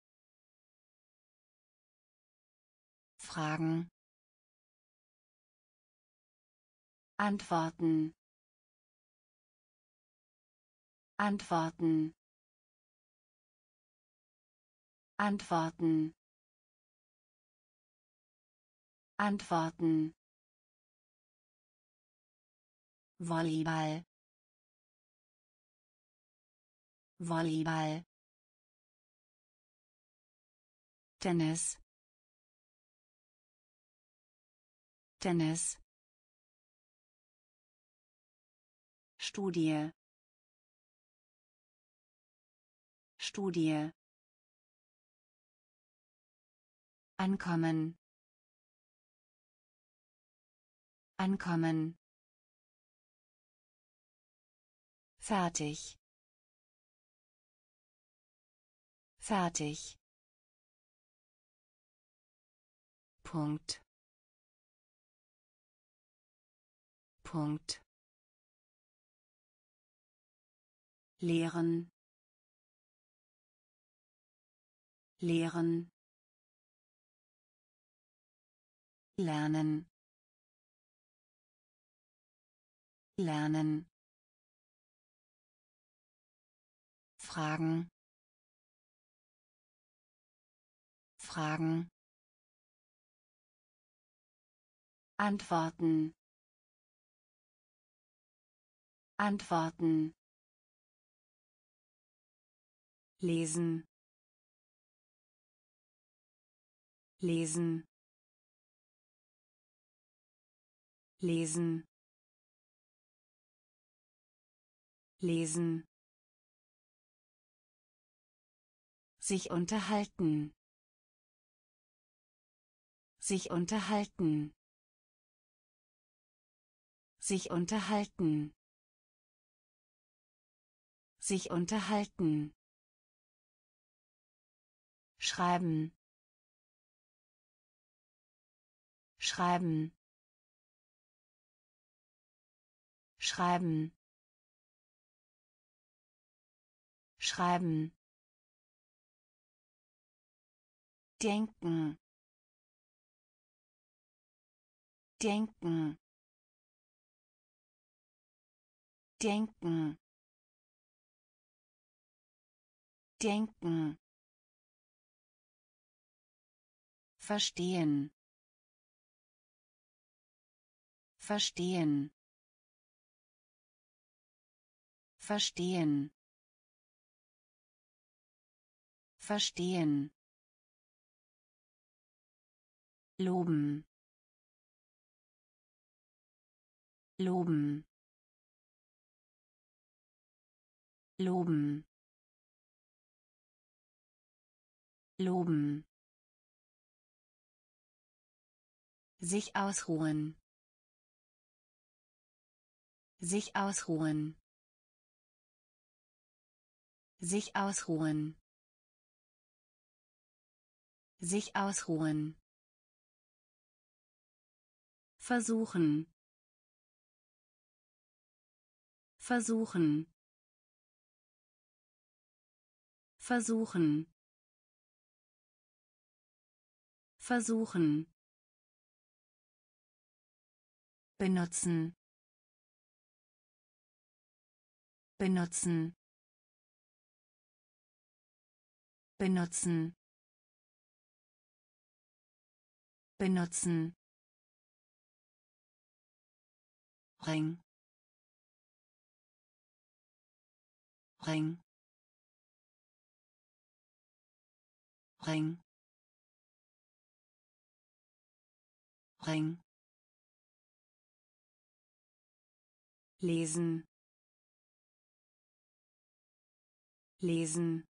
[SPEAKER 1] Fragen Antworten. Antworten. Antworten. Antworten. Volleyball. Volleyball. Tennis. Tennis Studie Studie Ankommen Ankommen Fertig. Fertig. Punkt. Punkt. Lehren. Lehren. Lernen. Lernen. Fragen. Fragen. Antworten. Antworten lesen. Lesen. Lesen. Lesen. Sich unterhalten. Sich unterhalten. Sich unterhalten. Sich unterhalten schreiben. Schreiben. Schreiben. Schreiben. Denken. Denken. Denken. Denken verstehen. Verstehen. Verstehen. Verstehen. Loben. Loben. Loben. Loben sich ausruhen. Sich ausruhen. Sich ausruhen. Sich ausruhen. Versuchen. Versuchen. Versuchen. Versuchen benutzen. Benutzen. Benutzen. Benutzen. Ring. Ring. Ring. Ring lesen. Lesen.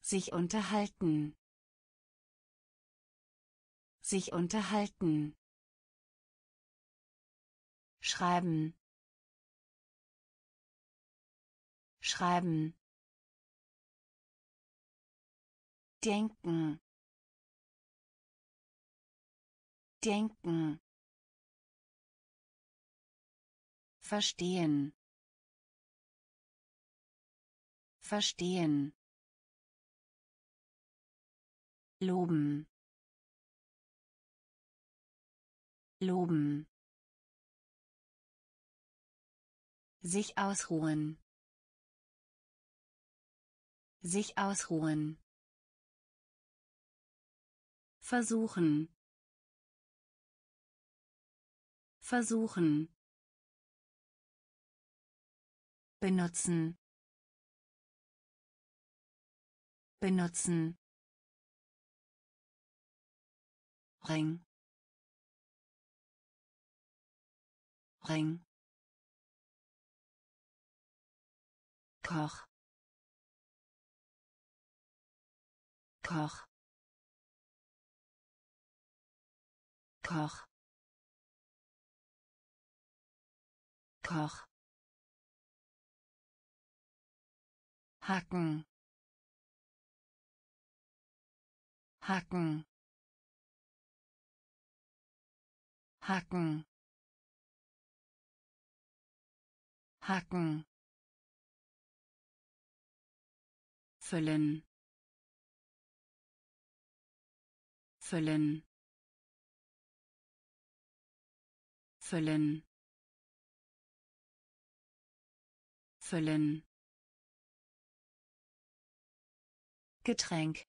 [SPEAKER 1] Sich unterhalten. Sich unterhalten. Schreiben. Schreiben. Denken. Denken verstehen. Verstehen. Loben. Loben. Sich ausruhen. Sich ausruhen. Versuchen. Versuchen benutzen. Benutzen. Ring. Ring. Koch. Koch. Koch. Koch Hacken. Hacken. Hacken. Hacken. Füllen. Füllen. Füllen. Füllen Getränk.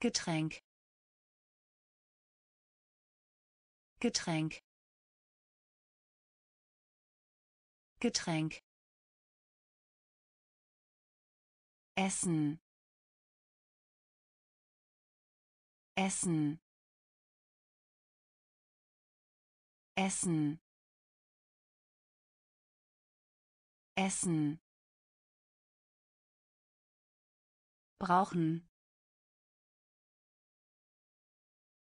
[SPEAKER 1] Getränk. Getränk. Getränk. Essen. Essen. Essen. Essen brauchen.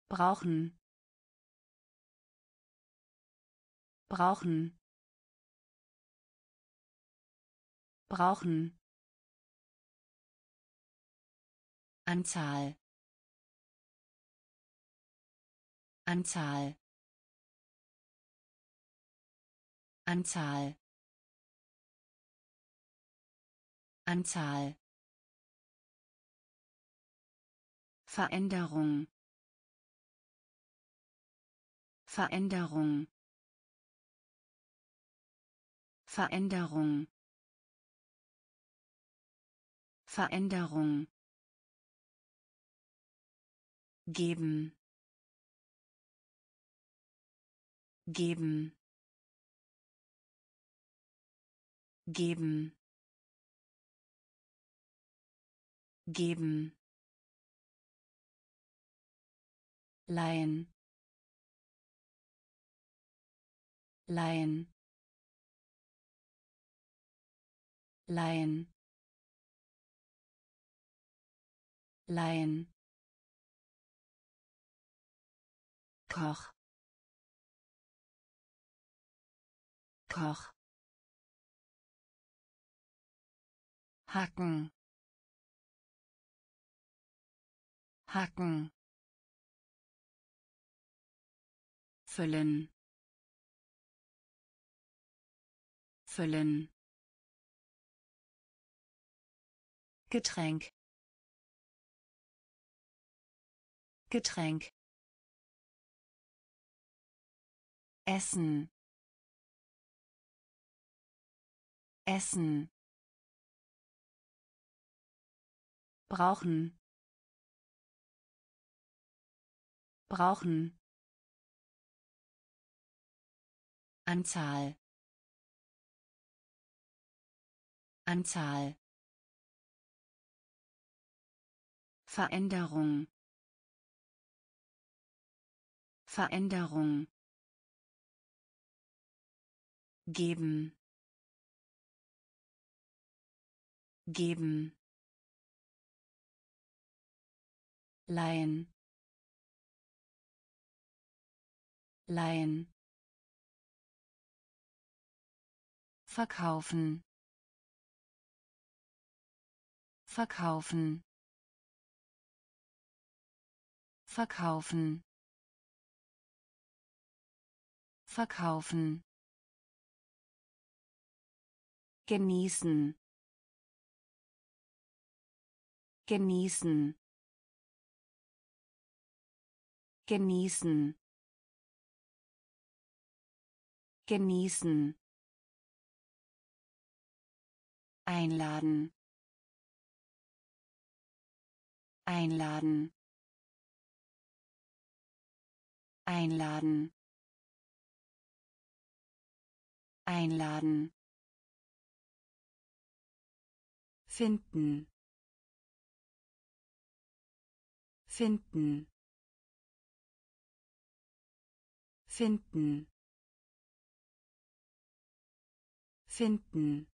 [SPEAKER 1] Brauchen. Brauchen. Brauchen. Anzahl. Anzahl. Anzahl. Anzahl Veränderung. Veränderung. Veränderung. Veränderung. Geben. Geben. Geben. Geben leihen leihen leihen leihen Koch. Koch. Hacken. Hacken füllen. Füllen. Getränk. Getränk. Essen. Essen. Brauchen. Brauchen Anzahl. Anzahl. Veränderung. Veränderung. Geben. Geben. Leihen. Leihen verkaufen. Verkaufen. Verkaufen. Verkaufen. Genießen. Genießen. Genießen. Genießen einladen. Einladen. Einladen. Einladen. Finden. Finden. Finden. Finden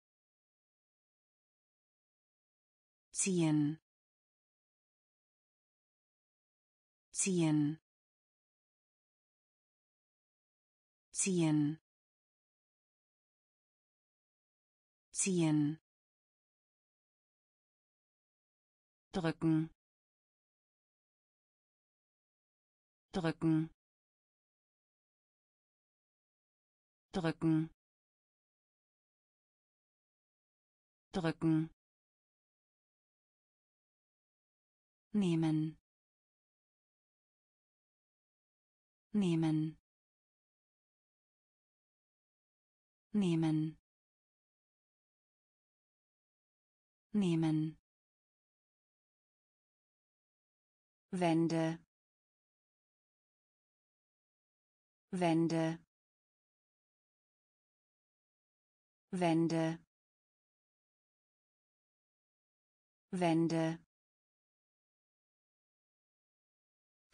[SPEAKER 1] ziehen. Ziehen. Ziehen. Ziehen. Drücken. Drücken. Drücken. Drücken nehmen. Nehmen. Nehmen. Nehmen. Wände Wände Wände Wände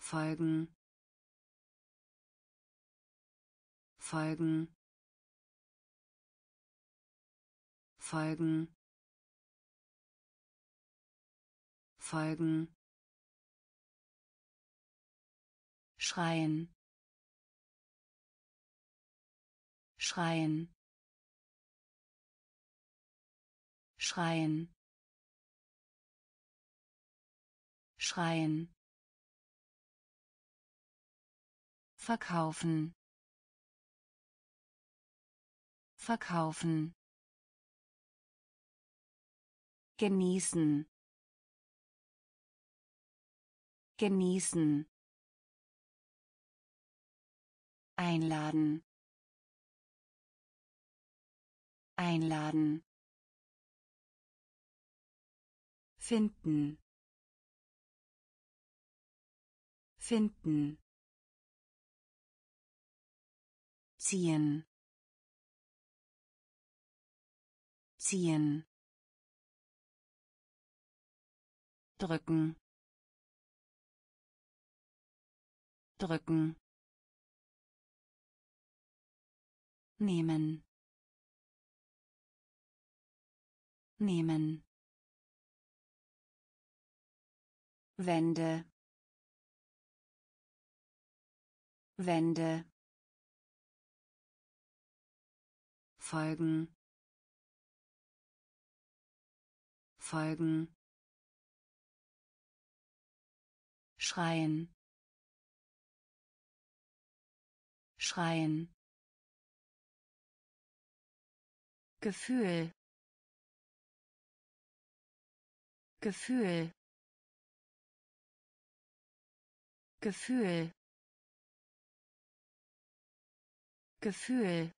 [SPEAKER 1] folgen. Folgen. Folgen. Folgen. Schreien. Schreien. Schreien. Schreien verkaufen. Verkaufen. Genießen. Genießen. Einladen. Einladen. Finden. Finden ziehen. Ziehen. Drücken. Drücken. Nehmen. Nehmen. Wände Wände folgen. Folgen. Schreien. Schreien. Gefühl. Gefühl. Gefühl. Gefühl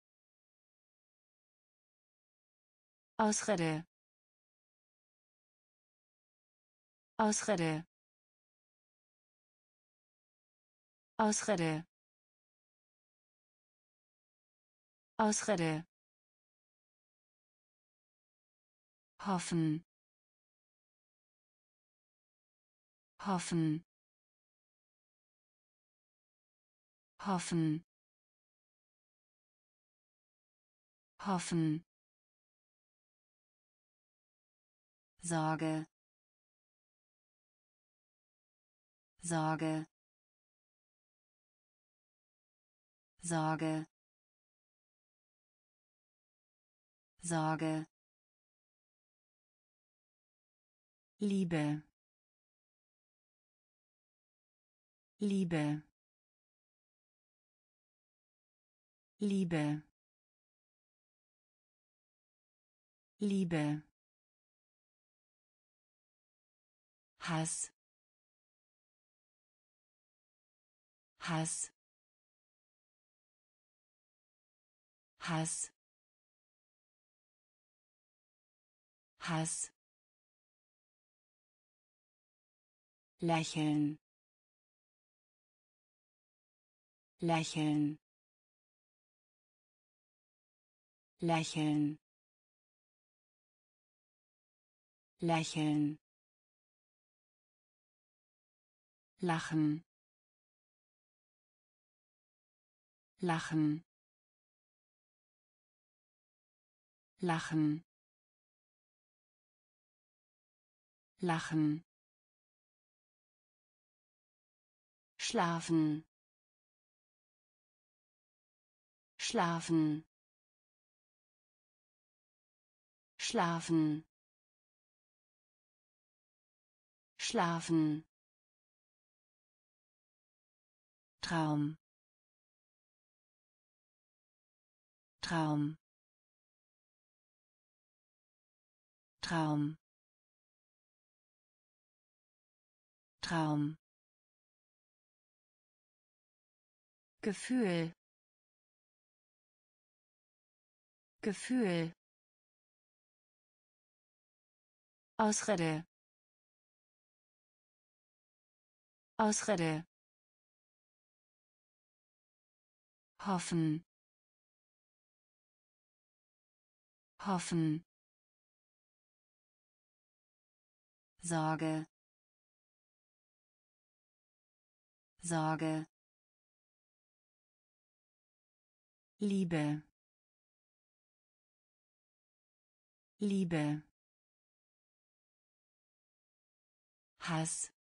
[SPEAKER 1] Ausrede. Ausrede. Ausrede. Ausrede. Hoffen. Hoffen. Hoffen. Hoffen Sorge. Sorge. Sorge. Sorge. Liebe. Liebe. Liebe. Liebe Hass. Hass. Hass. Hass. Lächeln. Lächeln. Lächeln. Lächeln lachen. Lachen. Lachen. Lachen. Schlafen. Schlafen. Schlafen. Schlafen Traum. Traum. Traum. Traum. Gefühl. Gefühl. Ausrede. Ausrede hoffen. Hoffen. Sorge. Sorge. Liebe. Liebe. Hass.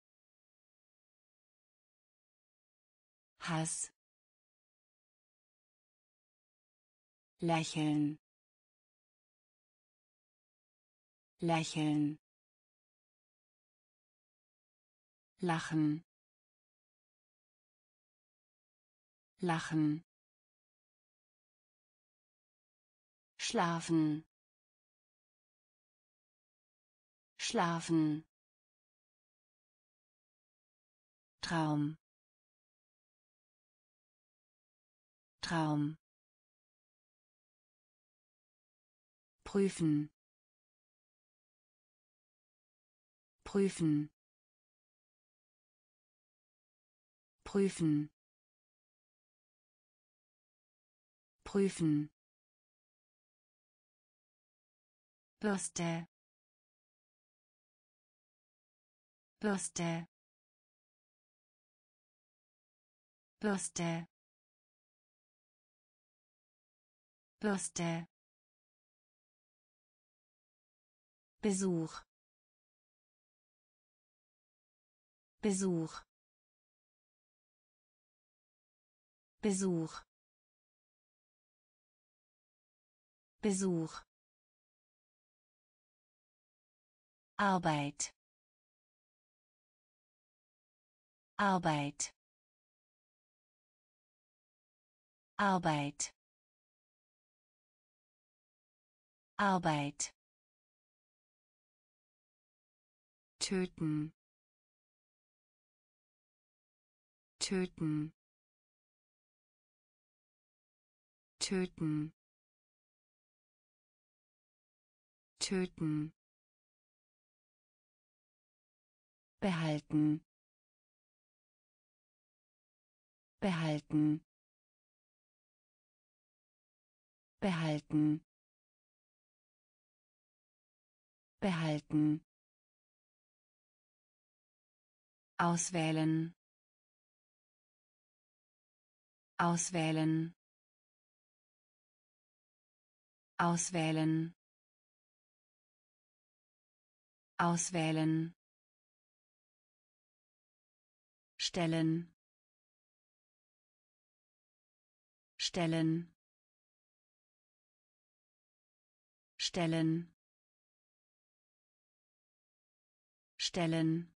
[SPEAKER 1] Hass lächeln. Lächeln. Lachen. Lachen. Schlafen. Schlafen. Traum. Traum prüfen. Prüfen. Prüfen. Prüfen. Bürste. Bürste. Bürste. Bürste Besuch. Besuch. Besuch. Besuch. Arbeit. Arbeit. Arbeit. Arbeit töten. Töten. Töten. Töten. Behalten. Behalten. Behalten. Behalten auswählen. Auswählen. Auswählen. Auswählen. Stellen. Stellen. Stellen. Stellen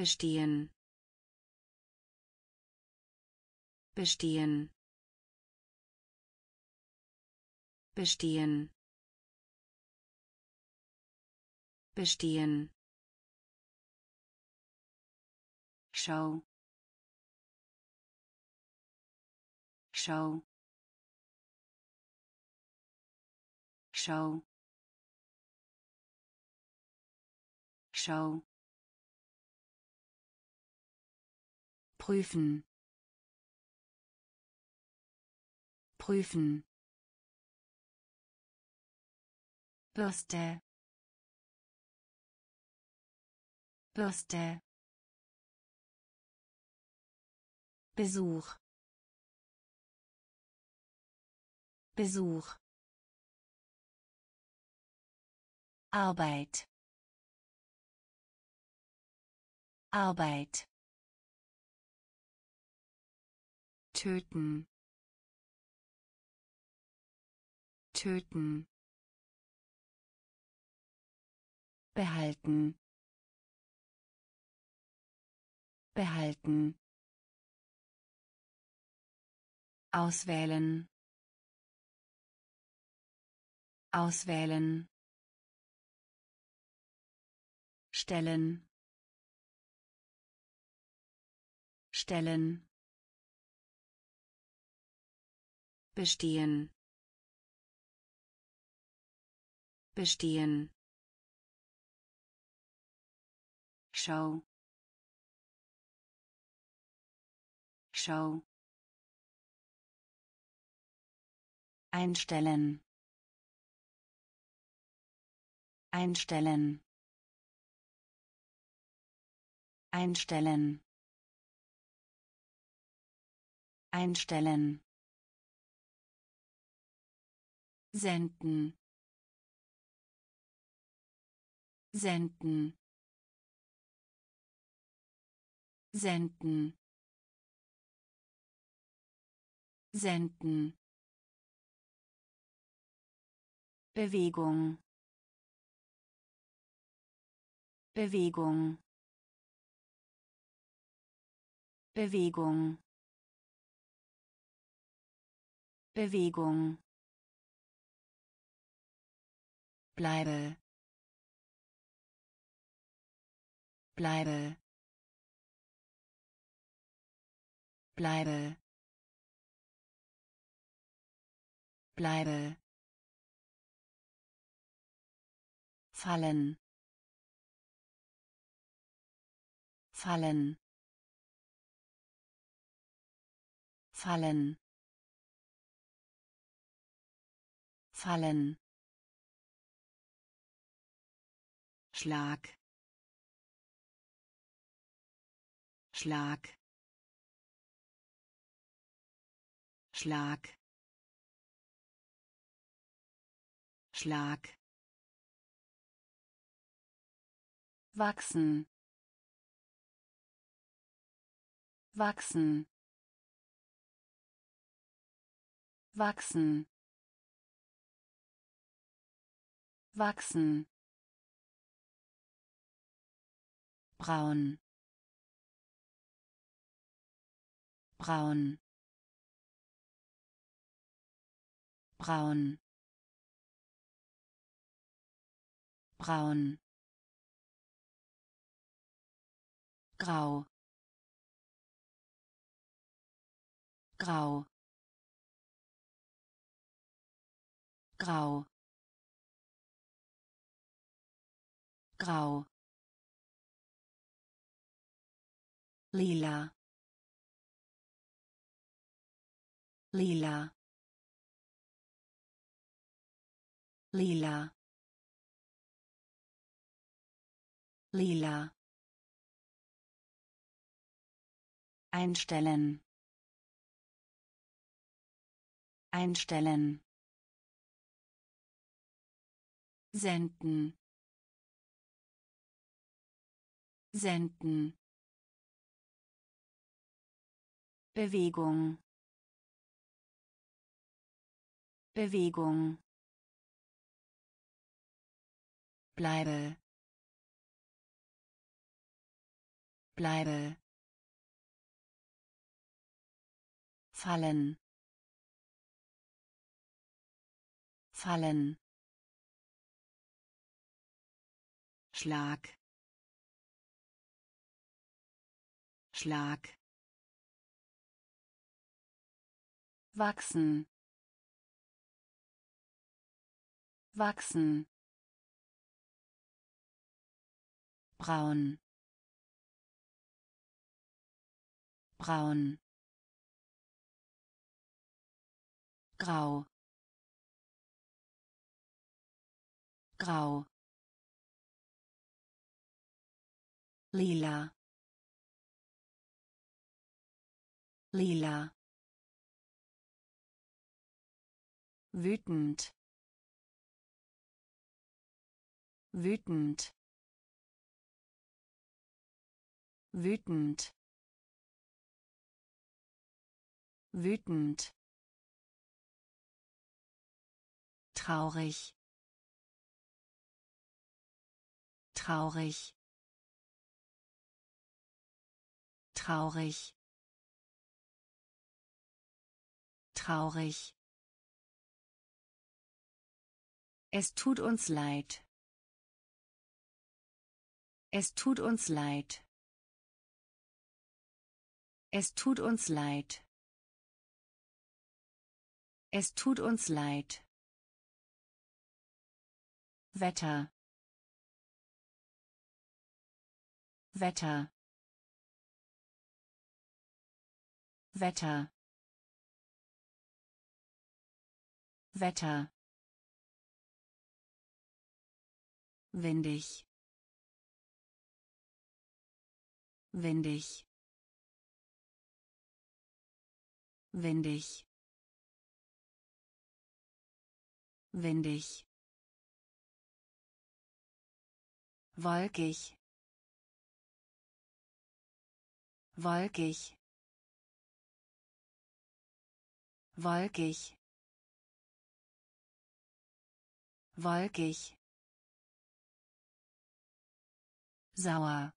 [SPEAKER 1] bestehen. Bestehen. Bestehen. Bestehen. Schau. Schau. Schau. Schau prüfen. Prüfen. Bürste. Bürste. Besuch. Besuch. Arbeit. Arbeit töten. Töten. Behalten. Behalten. Auswählen. Auswählen. Stellen. Stellen bestehen bestehen Schau Schau Einstellen. Einstellen. Einstellen. Einstellen. Senden. Senden. Senden. Senden. Bewegung. Bewegung. Bewegung. Bewegung. Bleibe. Bleibe. Bleibe. Bleibe. fallen fallen fallen fallen Schlag. Schlag. Schlag. Schlag. Wachsen. Wachsen. Wachsen. Wachsen braun. Braun. Braun. Braun. Grau. Grau. Grau. Grau lila lila lila lila Einstellen. Einstellen. Senden. Senden. Bewegung. Bewegung. Bleibe. Bleibe. fallen fallen Schlag Schlag wachsen. Wachsen. Braun. Braun. Grau. Grau. Lila. Lila wütend. Wütend. Wütend. Wütend. Traurig. Traurig. Traurig. Traurig es tut uns leid. Es tut uns leid. Es tut uns leid. Es tut uns leid. Wetter. Wetter. Wetter. Wetter windig windig windig windig wolkig. Wolkig. Wolkig. Wolkig sauer.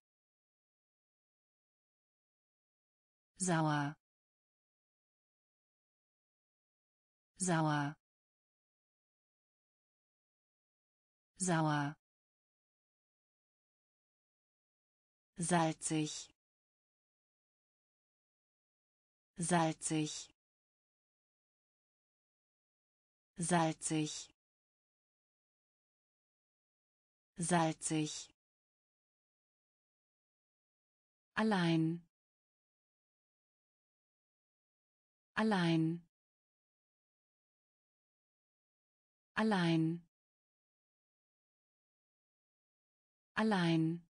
[SPEAKER 1] Sauer. Sauer. Sauer. Salzig. Salzig. Salzig. Salzig allein. Allein. Allein. Allein.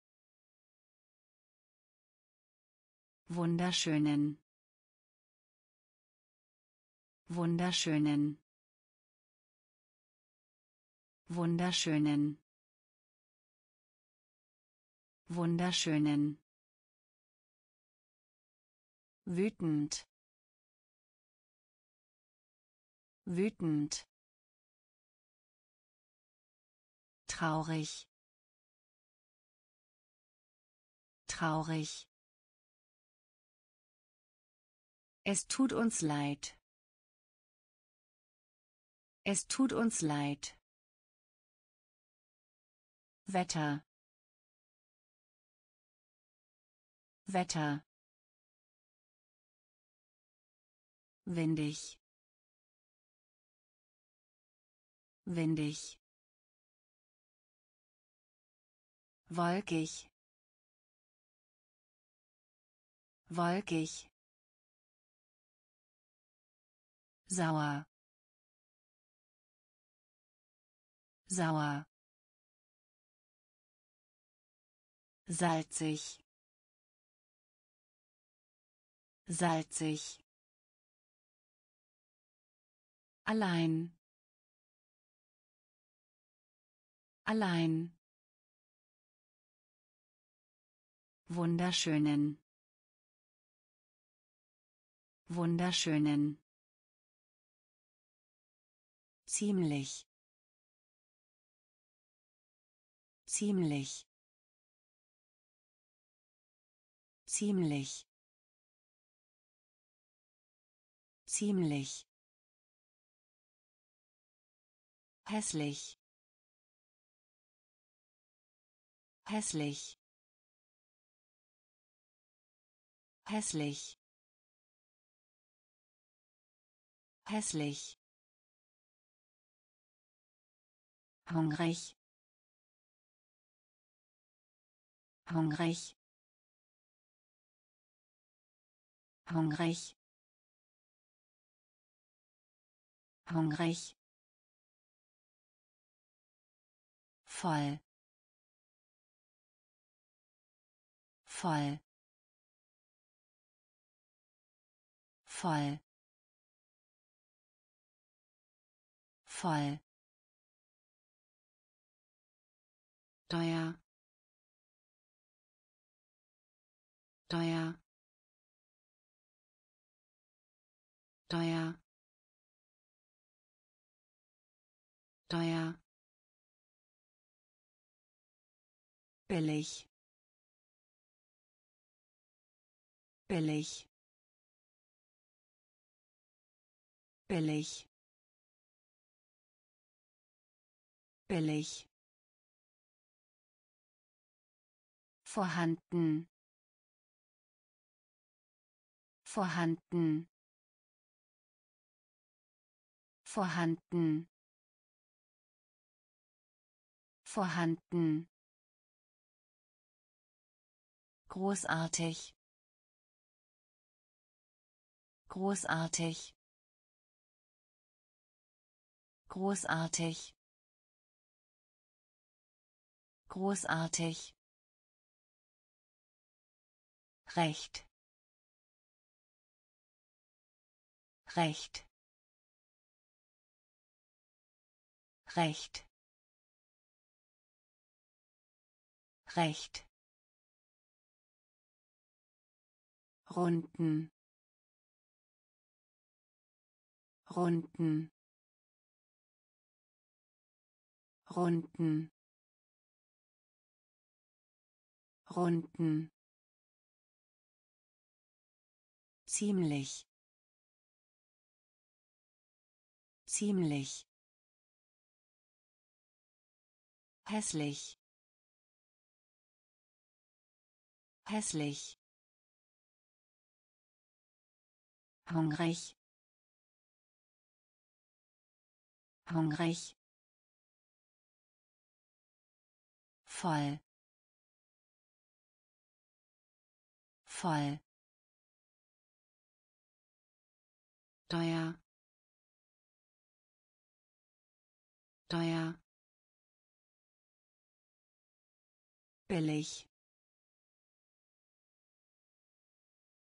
[SPEAKER 1] Wunderschönen. Wunderschönen. Wunderschönen. Wunderschönen wütend. Wütend. Traurig. Traurig. Es tut uns leid. Es tut uns leid. Wetter. Wetter windig windig wolkig. Wolkig. Sauer. Sauer. Salzig. Salzig allein. Allein. Wunderschönen. Wunderschönen. Ziemlich. Ziemlich. Ziemlich. Ziemlich hässlich. Hässlich. Hässlich. Hässlich. Hungrig. Hungrig. Hungrig. Hungrig voll. Voll. Voll. Voll. Teuer. Teuer. Teuer. Teuer billig. Billig. Billig. Billig. Vorhanden. Vorhanden. Vorhanden. Vorhanden großartig. Großartig. Großartig. Großartig. Recht. Recht. Recht. Recht runden. Runden. Runden. Runden. Ziemlich. Ziemlich. Hässlich. Hässlich hungrig. Hungrig. Voll. Voll. Teuer. Teuer. Billig.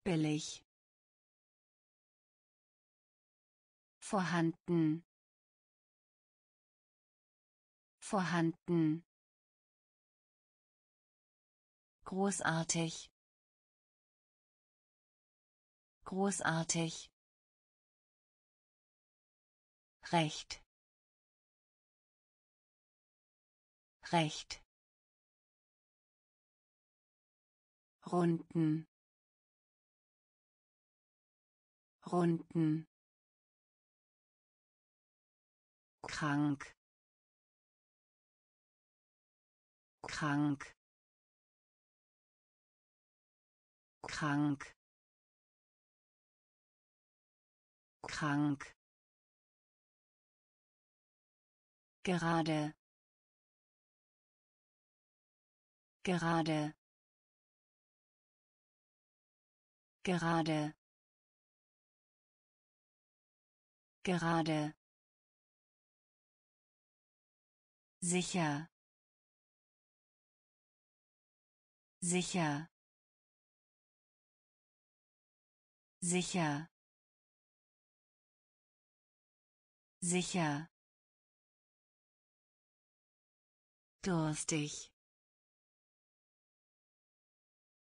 [SPEAKER 1] Billig vorhanden. Vorhanden. Großartig. Großartig. Recht. Recht. Runden. Runden krank. Krank. Krank. Krank. Gerade. Gerade. Gerade. Gerade sicher. Sicher. Sicher. Sicher. Durstig.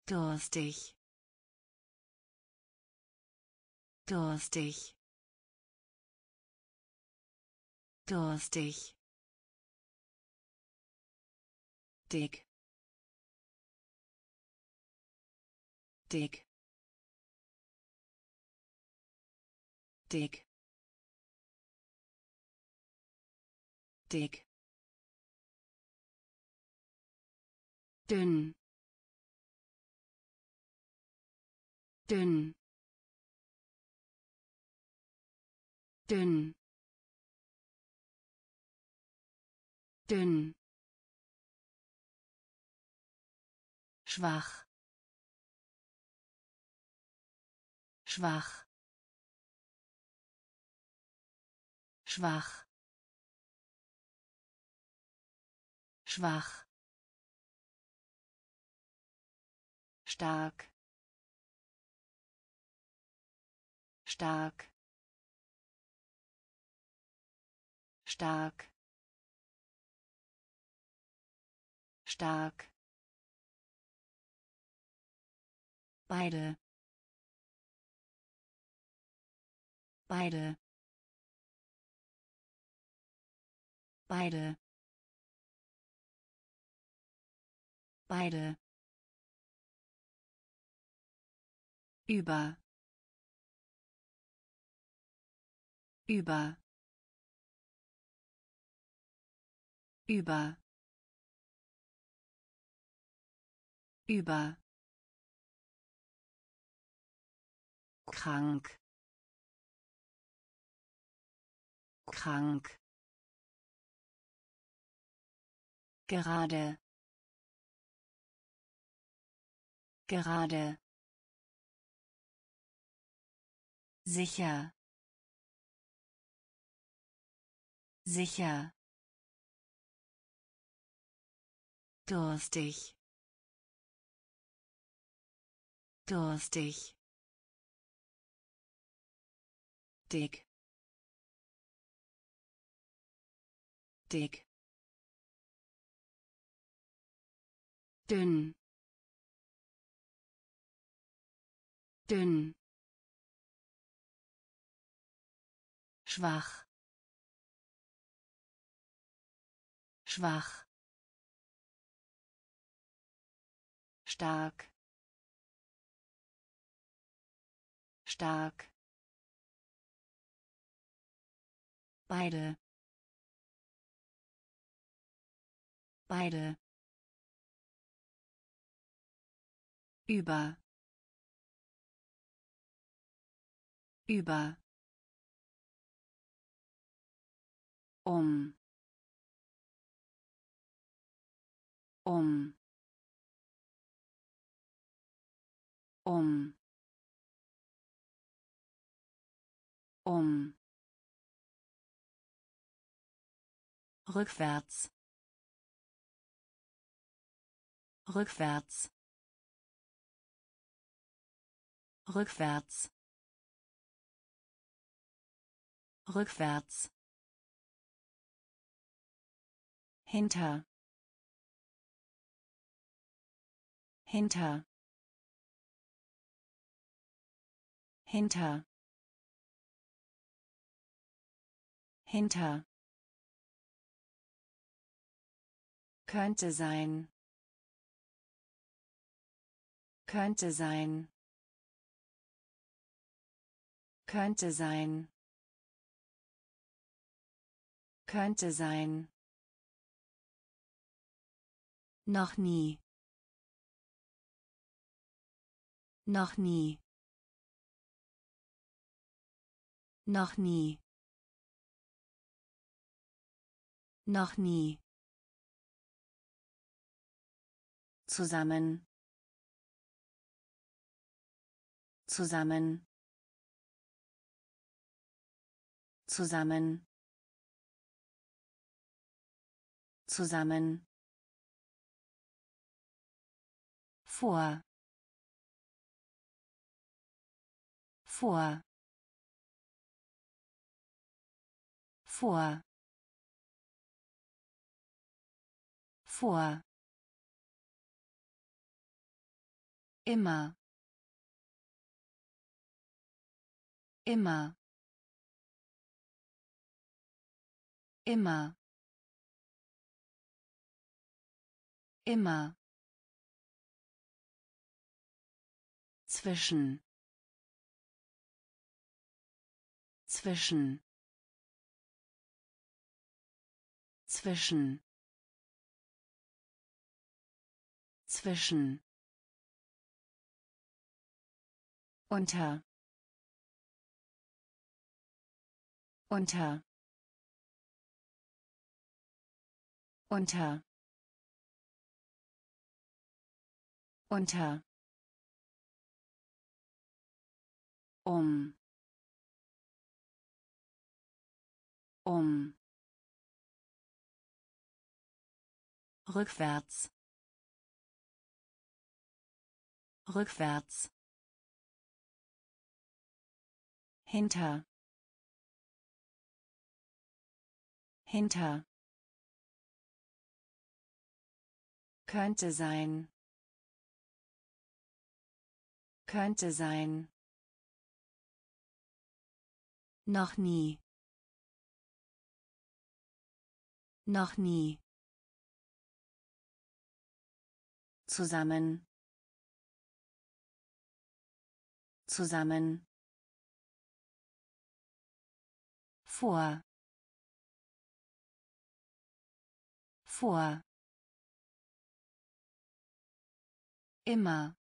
[SPEAKER 1] Durstig. Durstig. Durstig dick. Dick. Dick. Dick. Dünn. Dünn. Dünn. Dünn schwach. Schwach. Schwach. Schwach. Stark. Stark. Stark. Stark beide. Beide. Beide. Beide. Über. Über. Über. Über krank. Krank. Gerade. Gerade. Sicher. Sicher. Durstig. Durstig dick. Dick. Dünn. Dünn. Schwach. Schwach. Stark. Stark beide. Beide. Über. Über. Um. Um. Um. Um rückwärts. Rückwärts. Rückwärts. Rückwärts. Hinter. Hinter. Hinter. Hinter könnte sein. Könnte sein. Könnte sein. Könnte sein. Noch nie. Noch nie. Noch nie. Noch nie zusammen. Zusammen. Zusammen. Zusammen. Vor. Vor. Vor. Vor immer. Immer. Immer. Immer. Zwischen. Zwischen. Zwischen. Zwischen unter. Unter. Unter. Unter. Um. Um. Rückwärts. Rückwärts hinter. Hinter. Könnte sein. Könnte sein. Noch nie. Noch nie. Zusammen. Zusammen vor. Vor. Immer.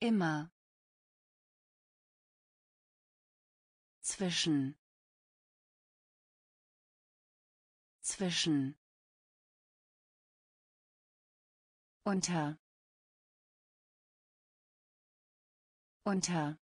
[SPEAKER 1] Immer. Zwischen. Zwischen. Unter. Unter